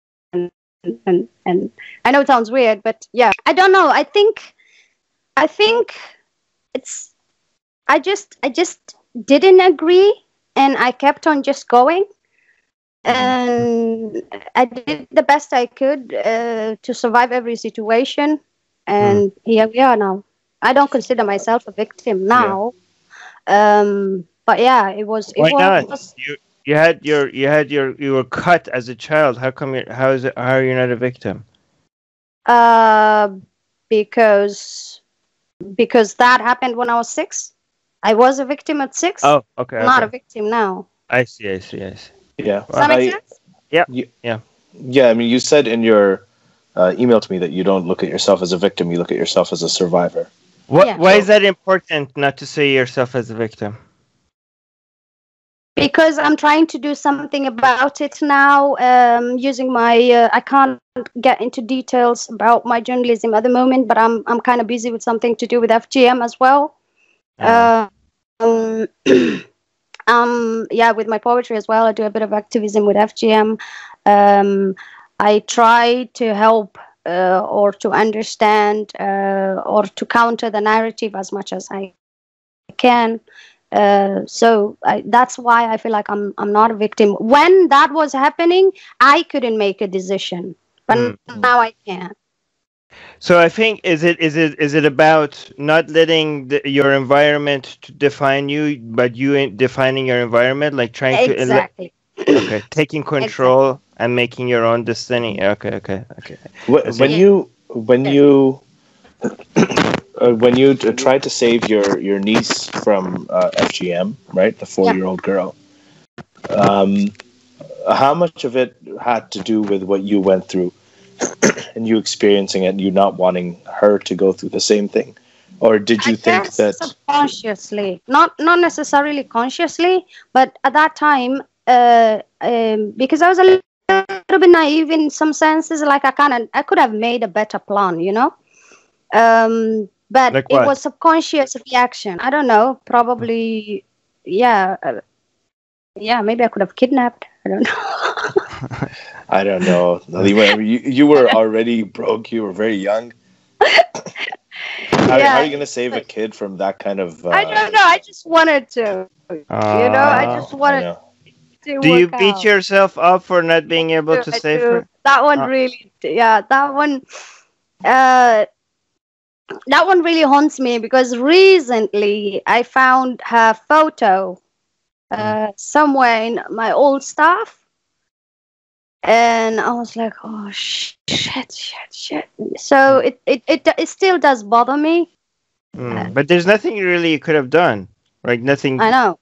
and and I know it sounds weird, but yeah, I don't know. I think I think it's I just I just didn't agree and I kept on just going and I did the best I could uh, to survive every situation and here we are now. I don't consider myself a victim now. Um but yeah, it was it Why was not? You you had your you had your you were cut as a child. How come? You, how is it? How are you not a victim? uh because because that happened when I was 6. I was a victim at 6. Oh, okay. I'm not a victim now. I see. I see. I see. Yeah. Does that make I- sense? Yeah, I mean, you said in your uh, email to me that you don't look at yourself as a victim; you look at yourself as a survivor. What? Yeah. Why is that important? Not to see yourself as a victim. because I'm trying to do something about it now um, using my uh, I can't get into details about my journalism at the moment but I'm I'm kind of busy with something to do with FGM as well Uh, um, um yeah with my poetry as well I do a bit of activism with FGM um, I try to help uh, or to understand uh, or to counter the narrative as much as I can uh, so I, that's why I feel like I'm I'm not a victim. When that was happening, I couldn't make a decision, but Mm. now I can. So I think is it is it is it about not letting the, your environment to define you, but you in- defining your environment, like trying to Exactly. okay, taking control and making your own destiny. Okay, okay, okay. Wh- Is When it- you when you uh, when you t- tried to save your your niece from uh, FGM, right, the four year old girl, um, how much of it had to do with what you went through and you experiencing it, and you not wanting her to go through the same thing, or did you I think guess that? subconsciously, not not necessarily consciously, but at that time, uh, um, because I was a little, little bit naive in some senses, like I kind of I could have made a better plan, you know. Um, but Like it what? was subconscious reaction. I don't know. Probably, yeah, uh, yeah. Maybe I could have kidnapped. I don't know. I don't know. You were, you, you were already broke. You were very young. How, Yeah, how are you going to save a kid from that kind of? Uh, I don't know. I just wanted to. you know, I Ah. just wanted know. to. Do you beat out. yourself up for not being able do, to I save do. her? That one Uh, really, yeah, that one, uh, that one really haunts me because recently I found her photo. Uh, somewhere in my old stuff, and I was like, oh shit, shit, shit. So it it it, it still does bother me. Mm, But there's nothing really you could have done. Like nothing. I know.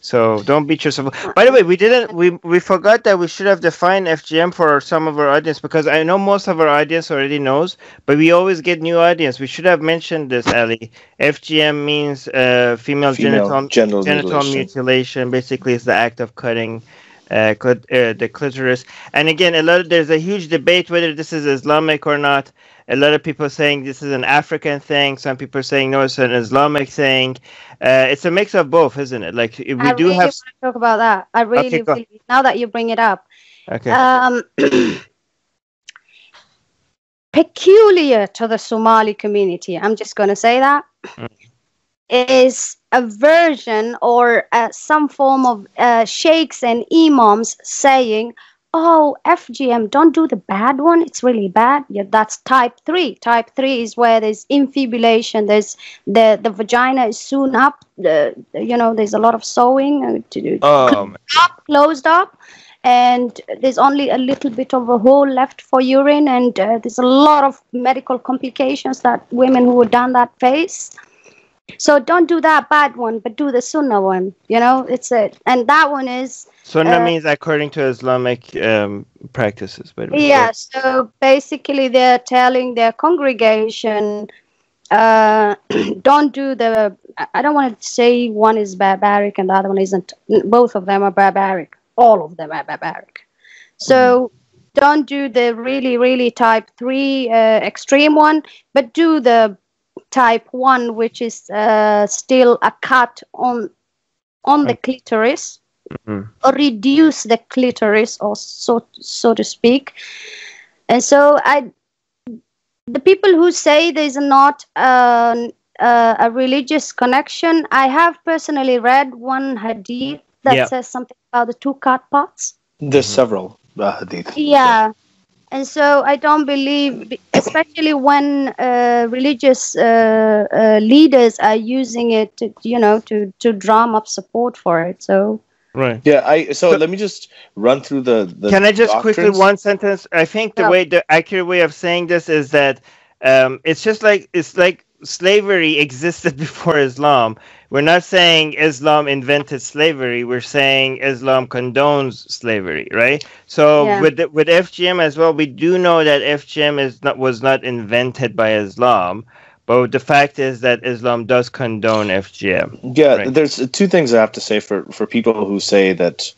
So don't beat yourself. By the way, we didn't. We we forgot that we should have defined FGM for some of our audience because I know most of our audience already knows, but we always get new audience. We should have mentioned this, Ali. FGM means uh, female, Female genital genital genital mutilation. mutilation. Basically, it's the act of cutting. Uh, clit- uh, the clitoris, and again, a lot of, there's a huge debate whether this is Islamic or not. A lot of people saying this is an African thing. Some people saying no, it's an Islamic thing. Uh, it's a mix of both, isn't it? Like we I do really have. to talk about that. I really, go. really now that you bring it up. Okay. Um, peculiar to the Somali community, I'm just going to say that, is a version or uh, some form of uh, sheikhs and imams saying, Oh, FGM, don't do the bad one. It's really bad. Yeah, that's type three. Type three is where there's infibulation. There's the the vagina is soon up. The you know there's a lot of sewing uh, to do um, up, closed up, and there's only a little bit of a hole left for urine, and uh, there's a lot of medical complications that women who have done that face. So don't do that bad one, but do the sunnah one. You know, it's it. and that one is Sunnah uh, means according to Islamic um, practices. By the way. yeah. So basically, they're telling their congregation, uh, don't do the. I- don't want to say one is barbaric and the other one isn't. Both of them are barbaric. All of them are barbaric. So don't do the really, really type three uh, extreme one, but do the type one, which is uh, still a cut on on the clitoris Mhm. or reduce the clitoris, or so so to speak. And so I, the people who say there's not an, uh, a religious connection, I have personally read one hadith that Yeah. says something about the two cut parts. There's several uh, hadith. Yeah. And so I don't believe, especially when uh, religious uh, uh, leaders are using it, to, you know, to, to drum up support for it. So Right. Yeah, I so, So- let me just run through the. the Can I just quickly one sentence? I think the Yeah. way the accurate way of saying this is that um, it's just like it's like slavery existed before Islam. We're not saying Islam invented slavery. We're saying Islam condones slavery, right? So Yeah. with the, with FGM as well, we do know that FGM is not was not invented by Islam, but the fact is that Islam does condone FGM. Yeah, Right. there's two things I have to say for, for people who say that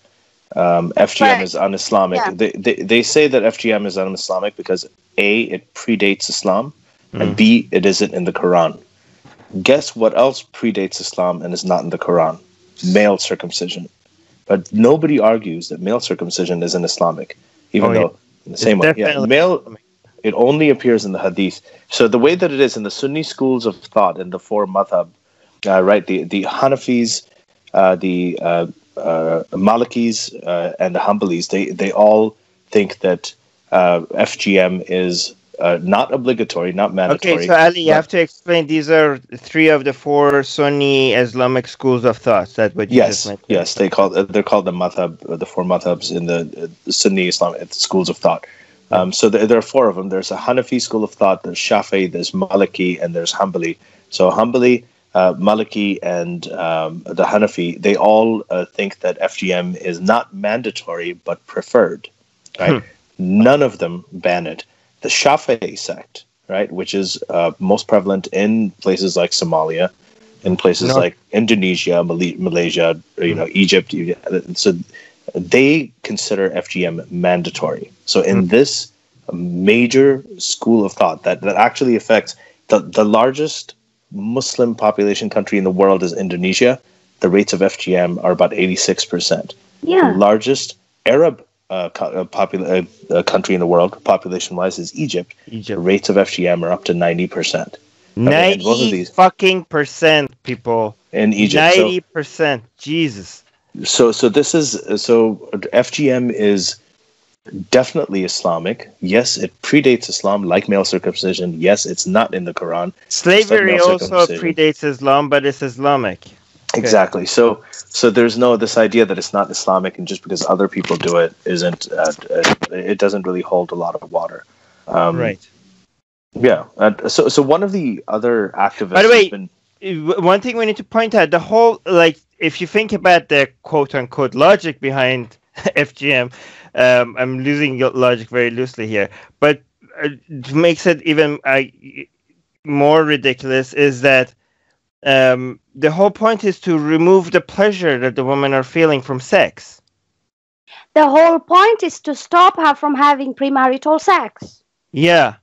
um, FGM Right. is un-Islamic. Yeah. They, they they say that FGM is un-Islamic because a it predates Islam, Mm. and b it isn't in the Quran. Guess what else predates Islam and is not in the Quran? Male circumcision. But nobody argues that male circumcision isn't Islamic, even Oh, yeah. though in the same way, yeah, male it only appears in the hadith. So the way that it is in the Sunni schools of thought in the four madhab, uh, right? The the Hanafis, uh, the uh, uh, Malikis, uh, and the Hanbalis, they they all think that uh, FGM is uh, not obligatory, not mandatory. Okay, so Ali, you have to explain. These are three of the four Sunni Islamic schools of thought. That's what you Yes, just mentioned. yes, they call uh, they're called the madhab, uh, the four madhabs in the uh, Sunni Islamic schools of thought. Um, so there, there are four of them. There's a Hanafi school of thought, there's Shafi, there's Maliki, and there's Hanbali. So Hanbali, uh, Maliki, and um, the Hanafi, they all uh, think that FGM is not mandatory but preferred. Right? None of them ban it. The Shafi'i sect, right, which is uh, most prevalent in places like Somalia, in places No. like Indonesia, Mal- Malaysia, you know, mm-hmm. Egypt. Uh, so they consider FGM mandatory. So in mm-hmm. this major school of thought that, that actually affects the, the largest Muslim population country in the world is Indonesia. The rates of FGM are about 86%. yeah, The largest Arab uh, co- uh, popula- uh, uh, country in the world, population wise, is Egypt. The Egypt. rates of FGM are up to 90% and both of Ninety these- fucking percent, people. in Egypt. Ninety percent. Jesus. so so this is so FGM is definitely Islamic. Yes, it predates Islam, like male circumcision. Yes, it's not in the Quran. Slavery male also predates Islam, but it's Islamic. Exactly. So so there's no this idea that it's not Islamic, and just because other people do it isn't uh, uh, it doesn't really hold a lot of water. Um, right. Yeah. Uh, so so one of the other activists. By the way, been, One thing we need to point out: the whole like if you think about the quote unquote logic behind FGM, um, I'm using logic very loosely here, but uh, makes it even uh, more ridiculous is that um, the whole point is to remove the pleasure that the women are feeling from sex. The whole point is to stop her from having premarital sex. Yeah.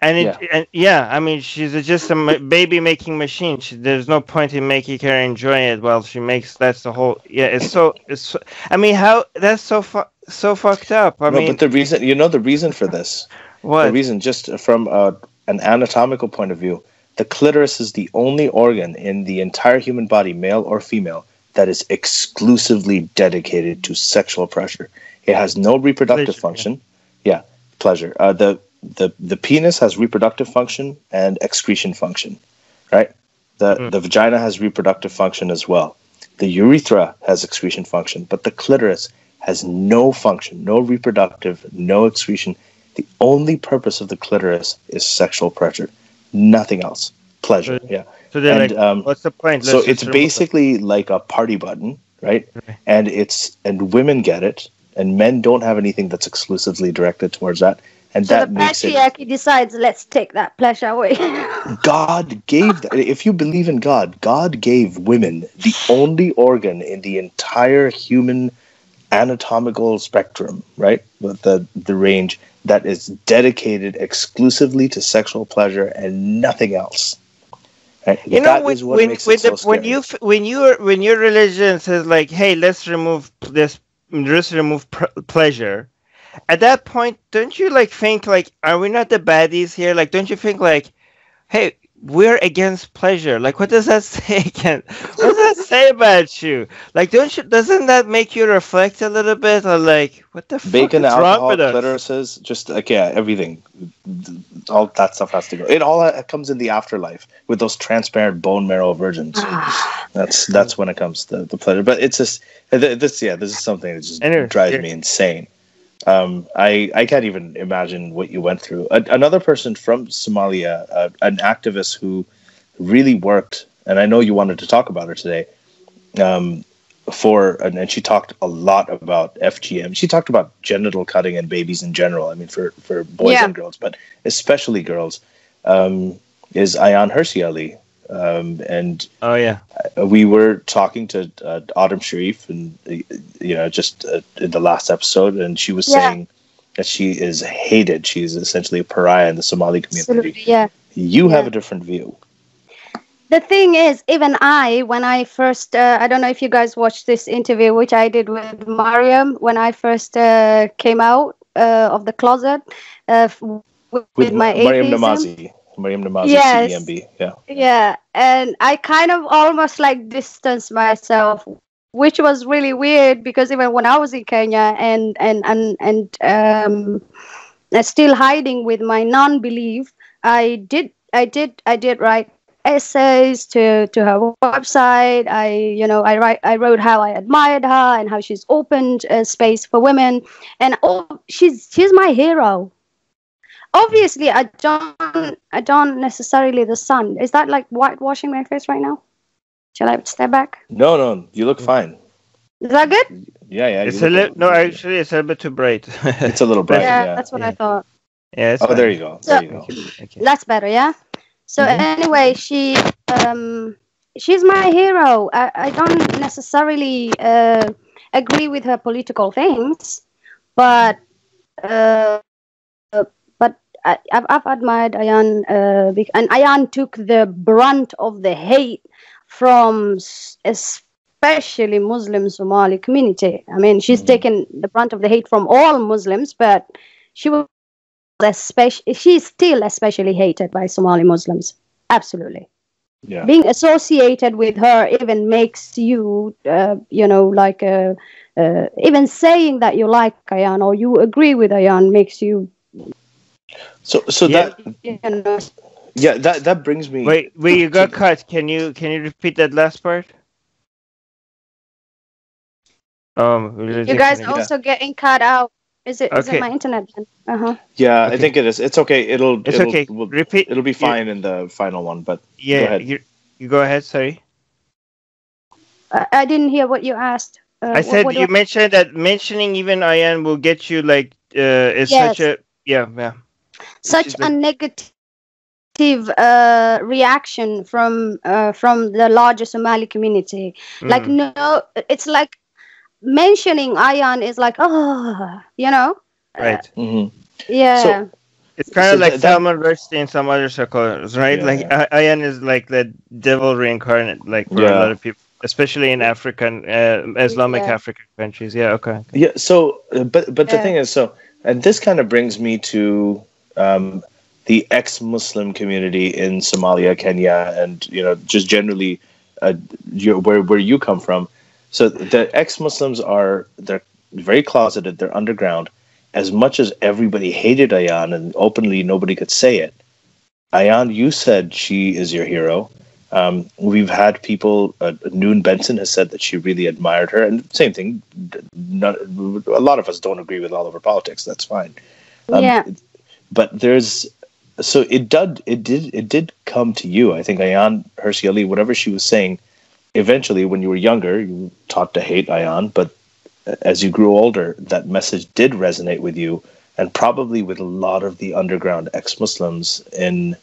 And it, yeah. And, yeah, I mean, she's just a baby making machine. She, there's no point in making her enjoy it while she makes. That's the whole. Yeah, it's so. It's. So, I mean, how that's so fu- so fucked up. I no, mean, but the reason you know the reason for this. What the reason? Just from uh, an anatomical point of view, the clitoris is the only organ in the entire human body, male or female, that is exclusively dedicated to sexual pressure. It has no reproductive pleasure, function. Yeah, yeah pleasure. Uh, the the the penis has reproductive function and excretion function, right? The mm. the vagina has reproductive function as well. The urethra has excretion function, but the clitoris has no function, no reproductive, no excretion. The only purpose of the clitoris is sexual pleasure, nothing else. Pleasure, so, yeah. So then, and, like, um, what's the point? Let's so it's basically like a party button, right? Okay. And it's and women get it, and men don't have anything that's exclusively directed towards that and so that the patriarchy it, decides let's take that pleasure away god gave that if you believe in god god gave women the only organ in the entire human anatomical spectrum right with the the range that is dedicated exclusively to sexual pleasure and nothing else right? you know when, when, when, so when you when you when your religion says like hey let's remove this let's remove pleasure at that point, don't you like think like, are we not the baddies here? Like, don't you think like, hey, we're against pleasure. Like, what does that say again? What does that say about you? Like, don't you? Doesn't that make you reflect a little bit? Or like, what the bacon, fuck is alcohol, wrong with clitorises, just like yeah, everything. All that stuff has to go. It all comes in the afterlife with those transparent bone marrow virgins. that's that's when it comes to the pleasure. But it's just this. Yeah, this is something that just anyway, drives me insane. Um, I I can't even imagine what you went through. A, another person from Somalia, uh, an activist who really worked, and I know you wanted to talk about her today. Um, for and, and she talked a lot about FGM. She talked about genital cutting and babies in general. I mean, for for boys yeah. and girls, but especially girls. Um, is Ayaan Hirsi Ali, um, and oh yeah, uh, we were talking to uh, Autumn Sharif, and uh, you know, just uh, in the last episode, and she was yeah. saying that she is hated. She's essentially a pariah in the Somali community. Absolutely, yeah. You yeah. have a different view. The thing is, even I, when I first, uh, I don't know if you guys watched this interview, which I did with Maryam when I first uh, came out of the closet with, with, my Maryam atheism. Namazi. Maryam Namazi, yes. CEMB. Yeah. Yeah. And I kind of almost like distance myself, which was really weird because even when I was in Kenya and and and and um, still hiding with my non-belief, I did I did I did write essays to to her website. I you know I write I wrote how I admired her and how she's opened a space for women, and oh she's she's my hero obviously I don't I don't necessarily the sun. Is that like whitewashing my face right now? Shall I step back? No, no, you look fine. Is that good? Yeah, yeah. It's a little no, actually, it's a bit too bright. it's a little bright. Yeah, yeah. that's what yeah. I thought. Yeah. oh, fine. there you go. So, you go. Okay. That's better. Yeah. So mm-hmm. anyway, she um she's my hero. I, I don't necessarily uh, agree with her political things, but uh, I, have I've admired Ayaan, uh, and Ayaan took the brunt of the hate from especially Muslim Somali community. I mean, she's mm. taken the brunt of the hate from all Muslims, but she was especially she's still especially hated by Somali Muslims. Absolutely. Yeah. Being associated with her even makes you, uh, you know, like uh, uh, even saying that you like Ayaan or you agree with Ayaan makes you so so yeah. that yeah that that brings me. Wait, wait, you got cut. Can you can you repeat that last part? Um, you guys also getting cut out. Is it okay. is it my internet? Uh huh. Yeah, okay. I think it is. It's okay. It'll it's it'll, okay. We'll, Repeat. It'll be fine in the final one. But yeah, go you, you go ahead. Sorry. I, I didn't hear what you asked. Uh, I said what do you mentioned that mentioning even Ayaan will get you like uh, is Yes. such a yeah yeah. such She's a negative uh, reaction from uh, from the larger Somali community. Like Mm. no, it's like mentioning Ayaan is like oh, you know, right. Mhm. yeah, It's kind So of like that- that- Salman Rushdie in some other circles, right? Yeah, like yeah. Ayaan is like the devil reincarnate, like for a lot of people, especially in African, uh, Islamic Yeah. African countries. Yeah, okay. Yeah. So, uh, but but the thing is, so and this kind of brings me to um, the ex-Muslim community in Somalia, Kenya, and you know just generally uh, your, where where you come from. So the ex-Muslims are they're very closeted. They're underground. As much as everybody hated Ayaan and openly nobody could say it, Ayaan, you said she is your hero. Um, we've had people. Uh, Noon Benson has said that she really admired her, and same thing. Not, a lot of us don't agree with all of her politics. That's fine. Um, yeah, But there's so it did it did it did come to you. I think Ayaan Hirsi Ali, whatever she was saying, eventually when you were younger, you were taught to hate Ayaan, but as you grew older, that message did resonate with you, and probably with a lot of the underground ex-Muslims in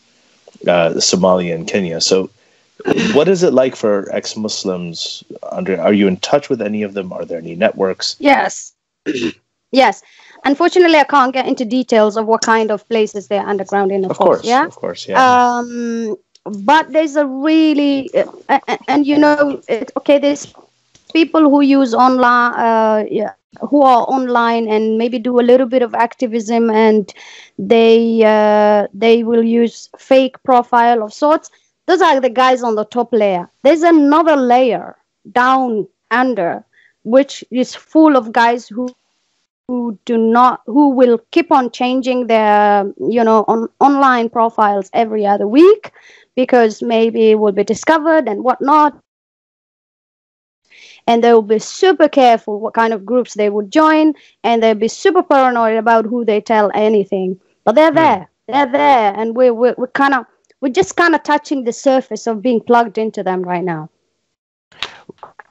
uh, Somalia and Kenya. So, what is it like for ex-Muslims? Under are you in touch with any of them? Are there any networks? yes, yes. Unfortunately, I can't get into details of what kind of places they're underground in. Of, Of course, yeah. of course, yeah. um but there's a really uh, uh, and you know it, okay there's people who use online uh, yeah, who are online and maybe do a little bit of activism and they uh, they will use fake profile of sorts. Those are the guys on the top layer. There's another layer down under which is full of guys who who do not who will keep on changing their you know on online profiles every other week because maybe it will be discovered and whatnot. And they will be super careful what kind of groups they would join and they'll be super paranoid about who they tell anything. But they're Hmm. there. They're there and we're, we're, we're kind of we're just kind of touching the surface of being plugged into them right now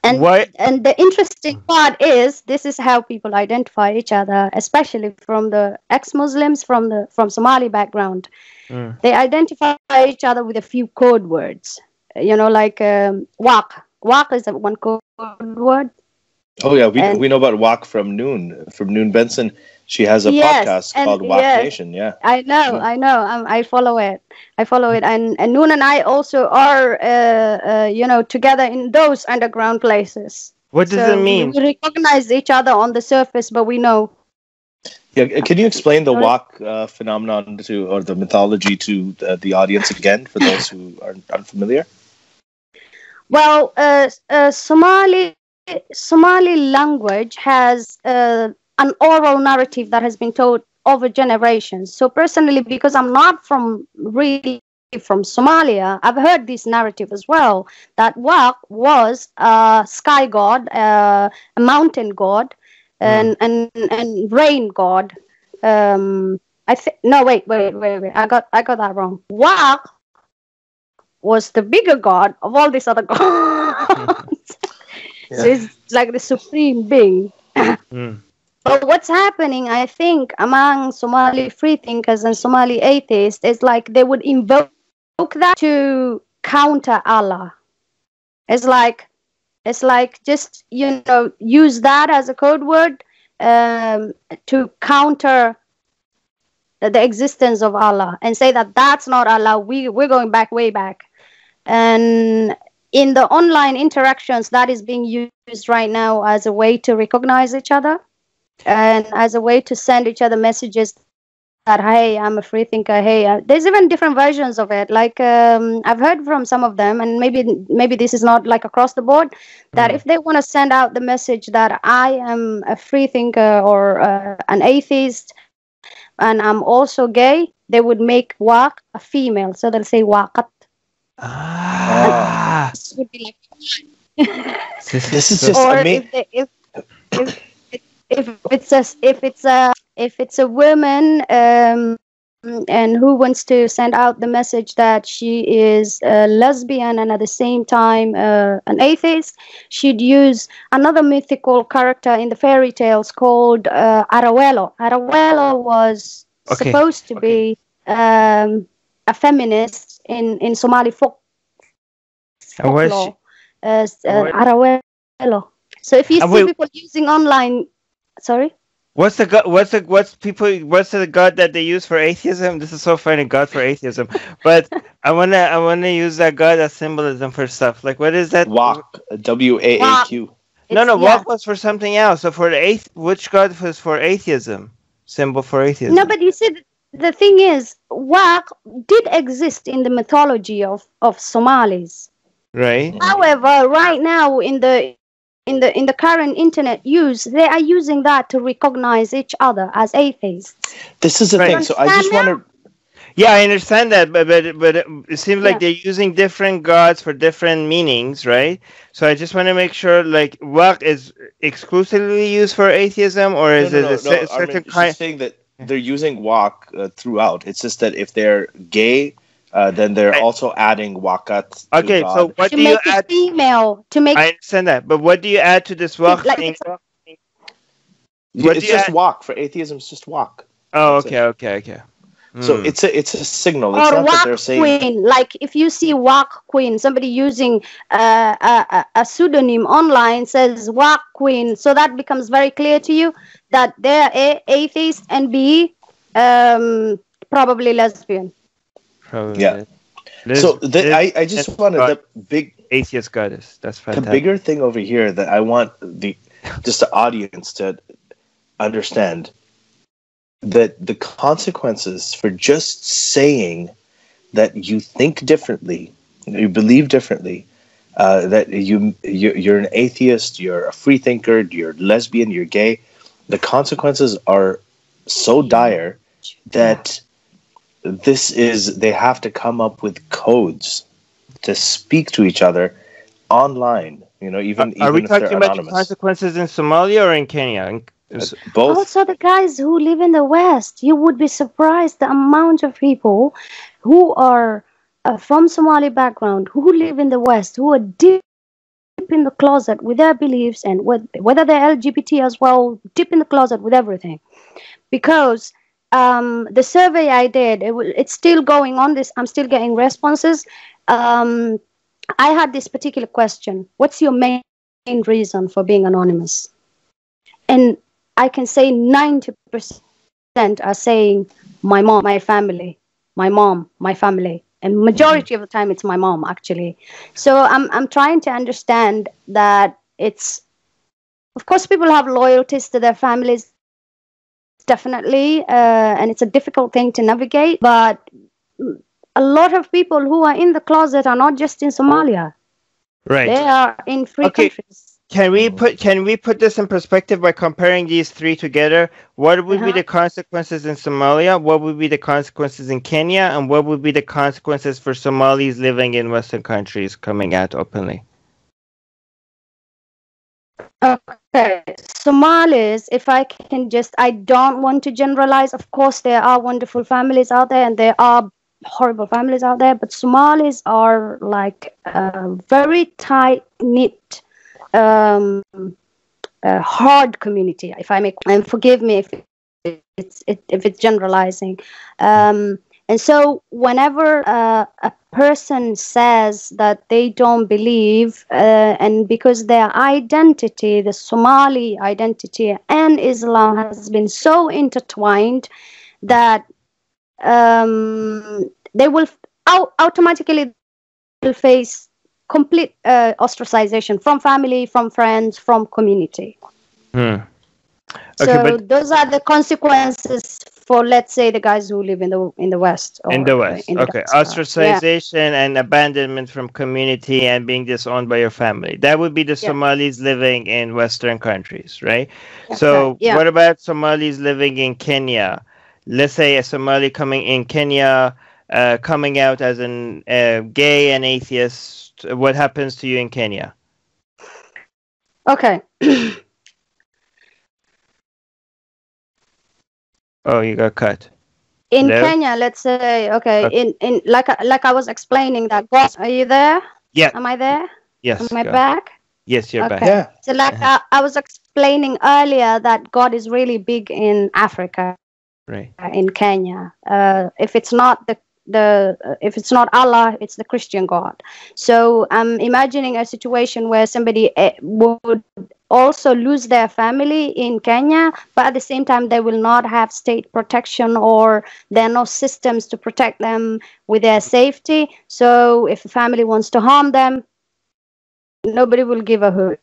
and Why? and the interesting part is this is how people identify each other especially from the ex-muslims from the from somali background Mm. they identify each other with a few code words you know like um, waq waq is a one code word Oh yeah, we And- we know about Waq from Noon from Noon Benson. She has a Yes, podcast and- called Waq yes. Nation. Yeah. I know, Sure. I know. Um, I follow it. I follow it, and and Noon and I also are, uh, uh, you know, together in those underground places. What does So it mean? We recognize each other on the surface, but we know. Yeah. Can you explain the Sorry? Waq uh, phenomenon to or the mythology to uh, the audience again for those who are unfamiliar? Well, uh, uh, Somali Somali language has uh, an oral narrative that has been told over generations. So personally, because I'm not from really from Somalia, I've heard this narrative as well that Waq was a sky god, uh, a mountain god, and and and rain god. Um, I think no, wait, wait, wait, wait. I got I got that wrong. Waq was the bigger god of all these other gods. So it's like the supreme being. Mm. But what's happening, I think, among Somali freethinkers and Somali atheists is like they would invoke that to counter Allah. It's like it's like just you know use that as a code word um, to counter the existence of Allah and say that that's not Allah. We we're going back way back, and in the online interactions that is being used right now as a way to recognize each other and as a way to send each other messages that hey i'm a free thinker hey uh, there's even different versions of it. Like um, i've heard from some of them and maybe maybe this is not like across the board that Mm. if they want to send out the message that i am a free thinker or uh, an atheist and i'm also gay they would make waq a female. So they'll say waqat Ah, This would be like This is so- just or ama- if, they, if, if if it's a if it's a if it's a woman um and who wants to send out the message that she is a lesbian and at the same time uh, an atheist should use another mythical character in the fairy tales called uh, Arawelo. Arawelo was Okay, supposed to be um, a feminist in, in Somali folk folklore uh, And Arawelo. So if you see people using online, sorry. What's the god? What's the what's people? What's the god that they use for atheism? This is so funny, God for atheism. But I wanna I wanna use that god as symbolism for stuff. Like what is that? Waq. W A A Q. No, It's- no, yeah. waq was for something else. So for the athe- which god was for atheism? Symbol for atheism. No, but you see, the thing is, Waq did exist in the mythology of, of Somalis. right. However, right now in the in the in the current internet use, they are using that to recognize each other as atheists. This is the Right. thing. So I just want to. Yeah, I understand that, but but but it, it seems like Yeah. they're using different gods for different meanings, right? So I just want to make sure, like, Waq is exclusively used for atheism, or is it a cer- certain Armin, kind? she's saying that they're using Waq uh, throughout. It's just that if they're gay, uh, then they're I- also adding wakat. to Okay, so what to do you it add? female, to make I understand that, but what do you add to this Waq like thing? it's- what it's just add- Waq for atheism. It's just Waq. Oh, That's it. okay, okay, okay. So Hmm. it's a it's a signal. It's or not that they're saying. queen. Like if you see Waq queen, somebody using uh, a, a- a pseudonym online says Waq queen, so that becomes very clear to you that they're a atheist and B um, probably lesbian. Probably. Yeah. Liz- So the, Liz- I I just wanted the big atheist goddess. That's the bigger thing over here that I want the just the audience to understand that the consequences for just saying that you think differently, you believe differently, uh, that you, you you're an atheist, you're a free thinker, you're lesbian, you're gay, the consequences are so dire that this is they have to come up with codes to speak to each other online. You know, even Are, are we even if they're talking about the anonymous. consequences in Somalia or in Kenya? In- Both. Also, the guys who live in the West, you would be surprised the amount of people who are uh, from Somali background who live in the West who are deep in the closet with their beliefs and with, whether they're LGBT as well, deep in the closet with everything. Because um, the survey I did, it, it's still going on. This I'm still getting responses. Um, I had this particular question: What's your main reason for being anonymous? And I can say 90% are saying my mom, my family, my mom, my family. And majority of the time it's my mom actually. So I'm I'm trying to understand that it's of course people have loyalties to their families definitely uh, and it's a difficult thing to navigate but a lot of people who are in the closet are not just in Somalia. right. They are in free Okay. countries. Can we put can we put this in perspective by comparing these three together? What would be Uh-huh. the consequences in Somalia? What would be the consequences in Kenya? And what would be the consequences for Somalis living in Western countries coming out openly? Okay, Somalis, if I can just, I don't want to generalize. Of course, there are wonderful families out there and there are horrible families out there, but Somalis are like a very tight knit, um, uh, hard community, if I make, and forgive me if it's it, if it's generalizing. Um, and so, whenever uh, a person says that they don't believe, uh, and because their identity, the Somali identity, and Islam has been so intertwined that um, they will au- automatically will face complete uh, ostracization from family, from friends, from community. Hmm. Okay, so but those are the consequences for, let's say, the guys who live in the in the West. in the West, in the okay, diaspora. Yeah. ostracization and abandonment from community and being disowned by your family. That would be the Yeah. Somalis living in Western countries, right? That's So, yeah. what about Somalis living in Kenya? Let's say a Somali coming in Kenya, uh, coming out as an uh, gay and atheist. What happens to you in Kenya? Okay. Oh, you got cut. in Hello? Kenya, let's say, okay, Okay. in in like I- like I was explaining that. God, are you there? Yeah. Am I there? Yes. Am I go. back? Yes, you're Okay. back. Yeah. So, like uh-huh. I, I was explaining earlier, that God is really big in Africa, Right. Uh, in Kenya. Uh, if it's not the the uh, if it's not Allah, it's the Christian God. So I'm imagining a situation where somebody eh, would also lose their family in Kenya, but at the same time they will not have state protection or there are no systems to protect them with their safety. So if a family wants to harm them, nobody will give a hoot.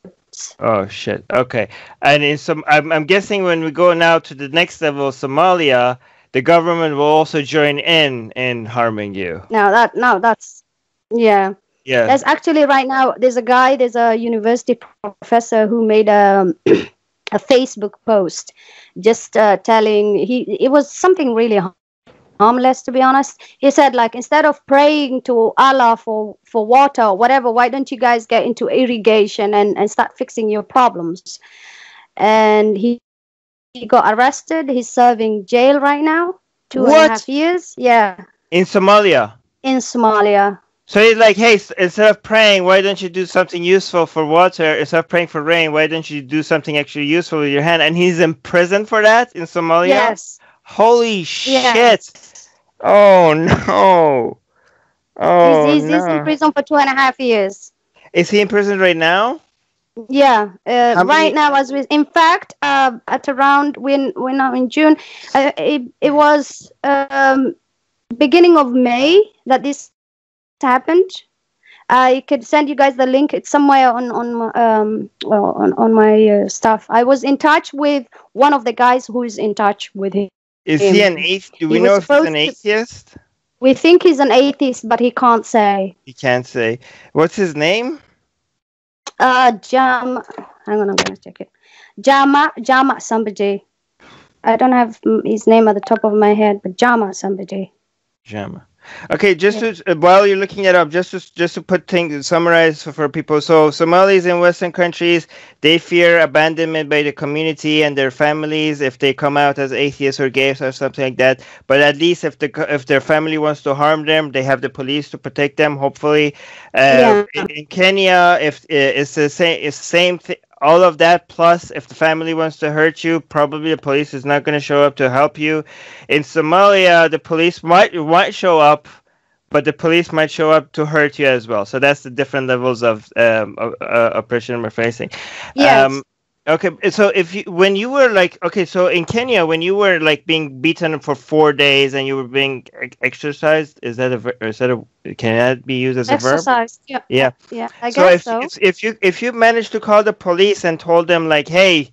Oh shit. Okay. And in some, I'm, I'm guessing when we go now to the next level, Somalia, the government will also join in in harming you. No, that no, that's yeah. Yeah. There's actually right now there's a guy, there's a university professor who made a a Facebook post just uh, telling he it was something really harmless to be honest. He said like instead of praying to Allah for for water or whatever, why don't you guys get into irrigation and and start fixing your problems? And he he got arrested. He's serving jail right now, two and a half years. Yeah, in Somalia. in Somalia. So he's like, hey, instead of praying, why don't you do something useful for water? Instead of praying for rain, why don't you do something actually useful with your hand? And he's in prison for that in Somalia. Yes. Holy shit! Yes. Oh no! Oh he's, he's, he's in prison for two and a half years. Is he in prison right now? Yeah, uh, right now, as we, in fact, uh, at around when we're now in June, uh, it, it was um, beginning of May that this happened. I could send you guys the link. It's somewhere on on my, um well, on on my uh, stuff. I was in touch with one of the guys who is in touch with him. Is he an atheist? Do we was know if he's an to- atheist? We think he's an atheist, but he can't say. He can't say. What's his name? Uh, Jam. Hang on, I'm gonna check it. Jama, Jama, somebody. I don't have mm, his name at the top of my head, but Jama, somebody. Jama. Okay, just to, uh, while you're looking it up, just to just to put things summarize for, people. So Somalis in Western countries they fear abandonment by the community and their families if they come out as atheists or gays or something like that. But at least if the if their family wants to harm them, they have the police to protect them. Hopefully, uh, Yeah. in, in Kenya, if uh, it's the same, it's the same thing. All of that plus, if the family wants to hurt you, probably the police is not going to show up to help you in Somalia, the police might might show up, but the police might show up to hurt you as well. So that's the different levels of um, of, uh, oppression we're facing. Yes. Um, okay, so if you when you were like okay, so in Kenya when you were like being beaten for four days and you were being exorcised, is that a is that a can that be used as a verb? Exorcise. Yeah. Yeah. Yeah. I so guess if, so. if if you if you managed to call the police and told them like, hey,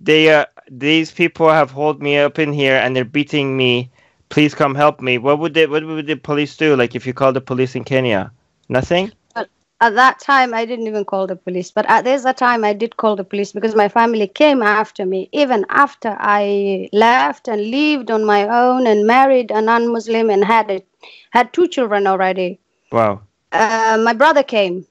they uh, these people have hold me up in here and they're beating me, please come help me. What would they what would the police do? Like if you called the police in Kenya, nothing. At that time, I didn't even call the police. But at there's a time I did call the police because my family came after me. Even after I left and lived on my own and married a non-Muslim and had a, had two children already. Wow. uh, my brother came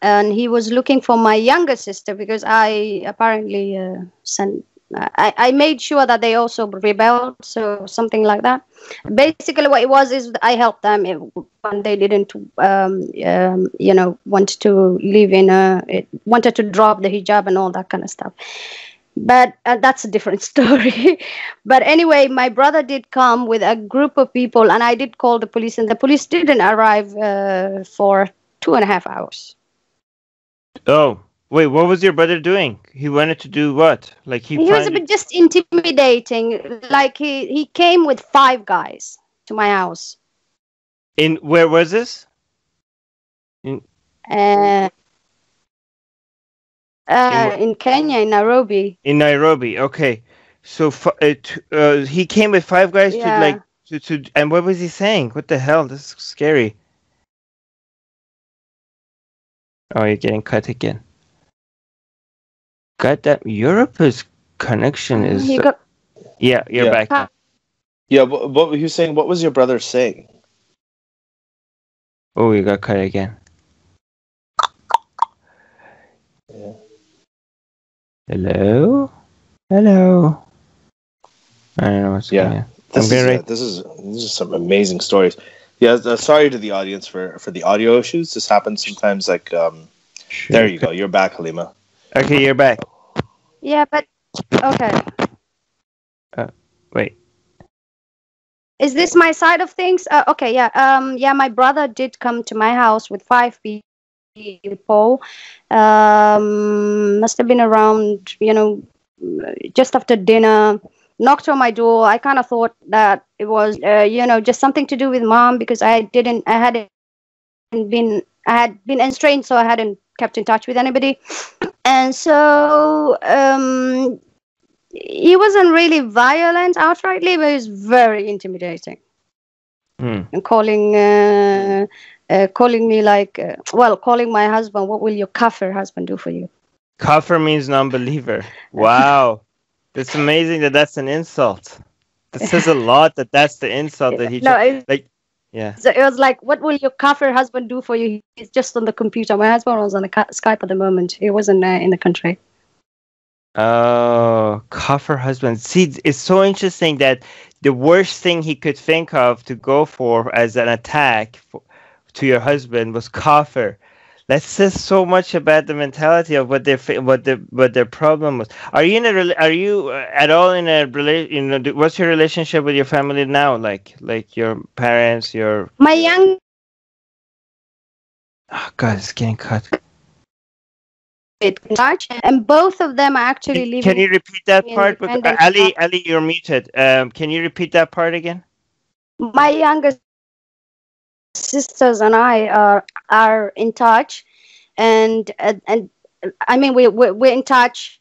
and he was looking for my younger sister because I apparently uh, sent. I, I made sure that they also rebelled, so something like that. Basically, what it was is I helped them when they didn't, um, um, you know, want to live in a, wanted to drop the hijab and all that kind of stuff. But uh, that's a different story. but anyway, my brother did come with a group of people, and I did call the police, and the police didn't arrive uh, for two and a half hours. Oh wait, what was your brother doing? He wanted to do what? Like he, He was a bit just intimidating. Like he, he came with five guys to my house. in where was this? Uh, uh, in Kenya, in Nairobi. In Nairobi. Okay. So uh, uh, he came with five guys Yeah. to like to, to and what was he saying? What the hell? This is scary. Oh, you're getting cut again goddamn Europe's connection is. Got- yeah, you're yeah. back. Yeah, what, were you saying? What was your brother saying? Oh, you got cut again. Yeah. Hello? Hello? I don't know what's yeah. going on. This is, uh, this is this is some amazing stories. Yeah, uh, sorry to the audience for for the audio issues. This happens sometimes. Like, um, sure. there you go. You're back, Halima. Okay, you're back. Yeah, but okay. Uh, wait. Is this my side of things? Uh, okay, yeah. Um, yeah, my brother did come to my house with five people. Um, must have been around, you know, just after dinner. Knocked on my door. I kind of thought that it was, uh, you know, just something to do with mom because I didn't, I hadn't been, I had been estranged, so I hadn't kept in touch with anybody and so um, he wasn't really violent outrightly, but he was very intimidating. Mm. And calling, uh, uh, calling me like, uh, well, calling my husband, what will your kafir husband do for you? Kafir means non-believer. Wow, it's amazing that that's an insult. This says a lot that that's the insult that he. No, just, like yeah. So it was like, what will your kafir husband do for you? He's just on the computer. My husband was on the ca- Skype at the moment. He wasn't uh, in the country. Oh, kafir husband. See, it's so interesting that the worst thing he could think of to go for as an attack for, to your husband was kafir that says so much about the mentality of what their what their what their problem was. Are you in a are you uh, at all in a relation? You know, what's your relationship with your family now? Like like your parents, your my young. Oh God, it's getting cut. It large, and both of them are actually living. Can you repeat that part? Uh, Ali, Ali, you're muted. Um, can you repeat that part again? My youngest sisters and I are are in touch, and and, and I mean we, we we're in touch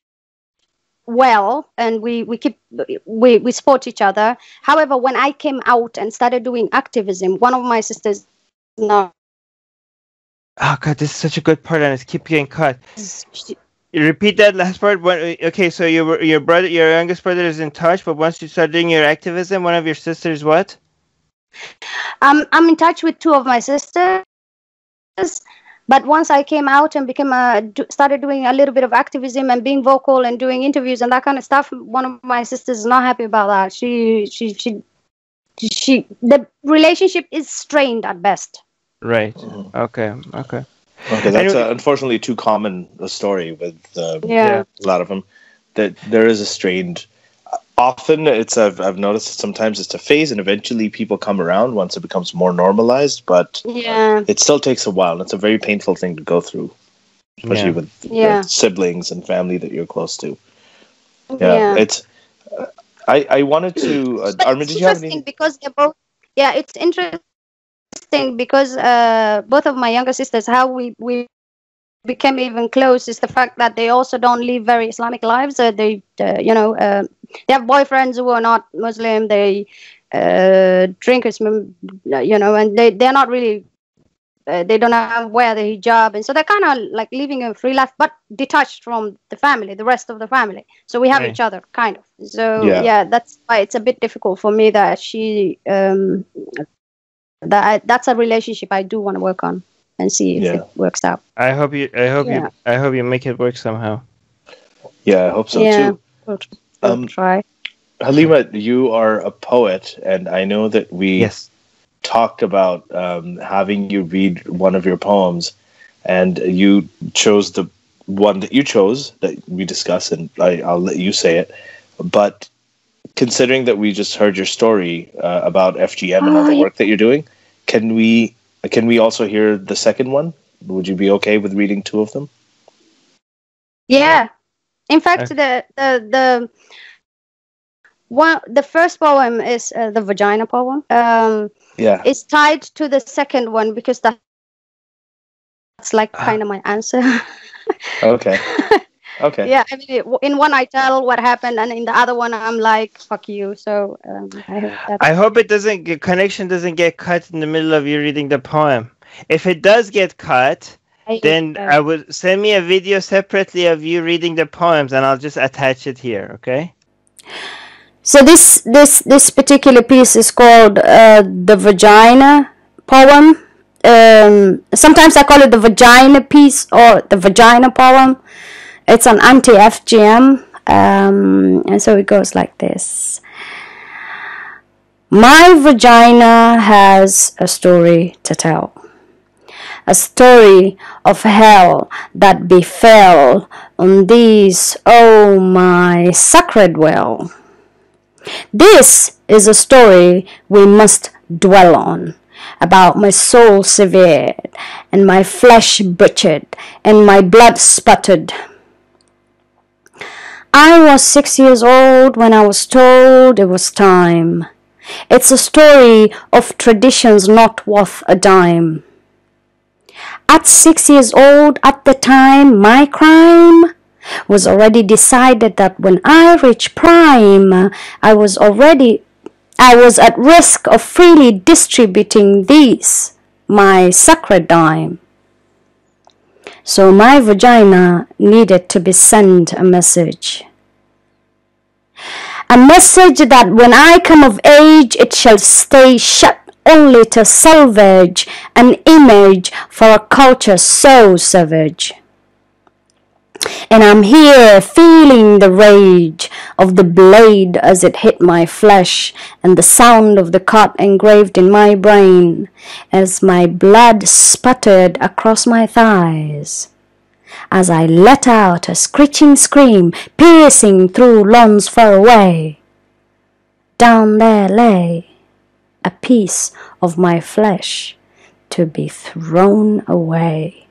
well and we we keep we we support each other. However when i came out and started doing activism one of my sisters no. oh god this is such a good part and it's keep getting cut. She, you repeat that last part? When okay so your your brother your youngest brother is in touch but once you start doing your activism one of your sisters what? Um, I'm in touch with two of my sisters, but once I came out and became a, started doing a little bit of activism and being vocal and doing interviews and that kind of stuff, one of my sisters is not happy about that. She she she she the relationship is strained at best. Right. Mm-hmm. Okay. Okay. Okay, that's uh, unfortunately too common a story with uh, yeah. a lot of them. That there is a strained often it's I've, I've noticed sometimes it's a phase and eventually people come around once it becomes more normalized but yeah it still takes a while it's a very painful thing to go through especially yeah. with yeah. siblings and family that you're close to yeah, yeah. it's uh, i i wanted to uh, armin did you have because they're both yeah it's interesting because uh both of my younger sisters how we we became even close is the fact that they also don't live very islamic lives uh, they uh, you know uh, they have boyfriends who are not Muslim. They uh, drink, you know, and they they're not really. Uh, they don't have wear the hijab, and so they're kind of like living a free life, but detached from the family, the rest of the family. So we have right. each other, kind of. So yeah. yeah. that's why it's a bit difficult for me that she um, that I, that's a relationship I do want to work on and see if yeah. it works out. I hope you. I hope yeah. you. I hope you make it work somehow. Yeah, I hope so yeah. too um, try. Halima, you are a poet, and I know that we yes. talked about um, having you read one of your poems, and you chose the one that you chose that we discuss, and I, will let you say it. But considering that we just heard your story uh, about FGM and all the work that you're doing, can we can we also hear the second one? Would you be okay with reading two of them? Yeah, in fact, okay. the the the one the first poem is uh, the vagina poem. Um, yeah, it's tied to the second one because that that's like ah. kind of my answer. okay. Okay. Yeah, I mean, in one I tell what happened, and in the other one I'm like, "Fuck you." So um, I, hope I hope it doesn't. Your connection doesn't get cut in the middle of you reading the poem. If it does get cut, then uh, I would send me a video separately of you reading the poems, and I'll just attach it here. Okay. So this this this particular piece is called uh, the vagina poem. Um, sometimes I call it the vagina piece or the vagina poem. It's an anti-FGM, um, and so it goes like this. My vagina has a story to tell. A story of hell that befell on this, oh my sacred well. This is a story we must dwell on about my soul severed and my flesh butchered and my blood sputtered. I was six years old when I was told it was time. It's a story of traditions not worth a dime. At six years old, at the time, my crime was already decided that when I reach prime, I was already I was at risk of freely distributing these, my sacred dime. So my vagina needed to be sent a message. A message that when I come of age, it shall stay shut only to salvage an image for a culture so savage. And I'm here feeling the rage of the blade as it hit my flesh, and the sound of the cut engraved in my brain as my blood sputtered across my thighs. As I let out a screeching scream, piercing through lawns far away. Down there lay a piece of my flesh to be thrown away.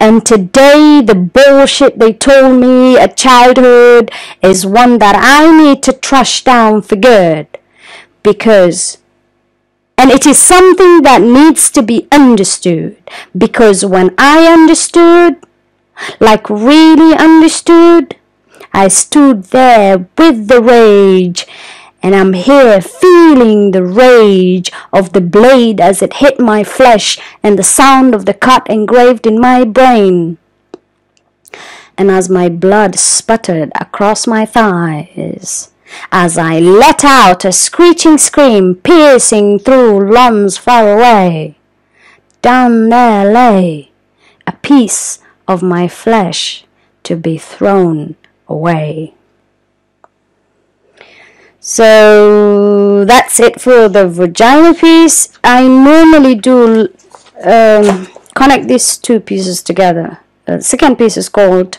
And today, the bullshit they told me at childhood is one that I need to trash down for good. Because, and it is something that needs to be understood. Because when I understood, like really understood, I stood there with the rage and I'm here feeling the rage of the blade as it hit my flesh and the sound of the cut engraved in my brain. And as my blood sputtered across my thighs, as I let out a screeching scream piercing through lungs far away, down there lay a piece of my flesh to be thrown away. So that's it for the vagina piece. I normally do um, connect these two pieces together. The second piece is called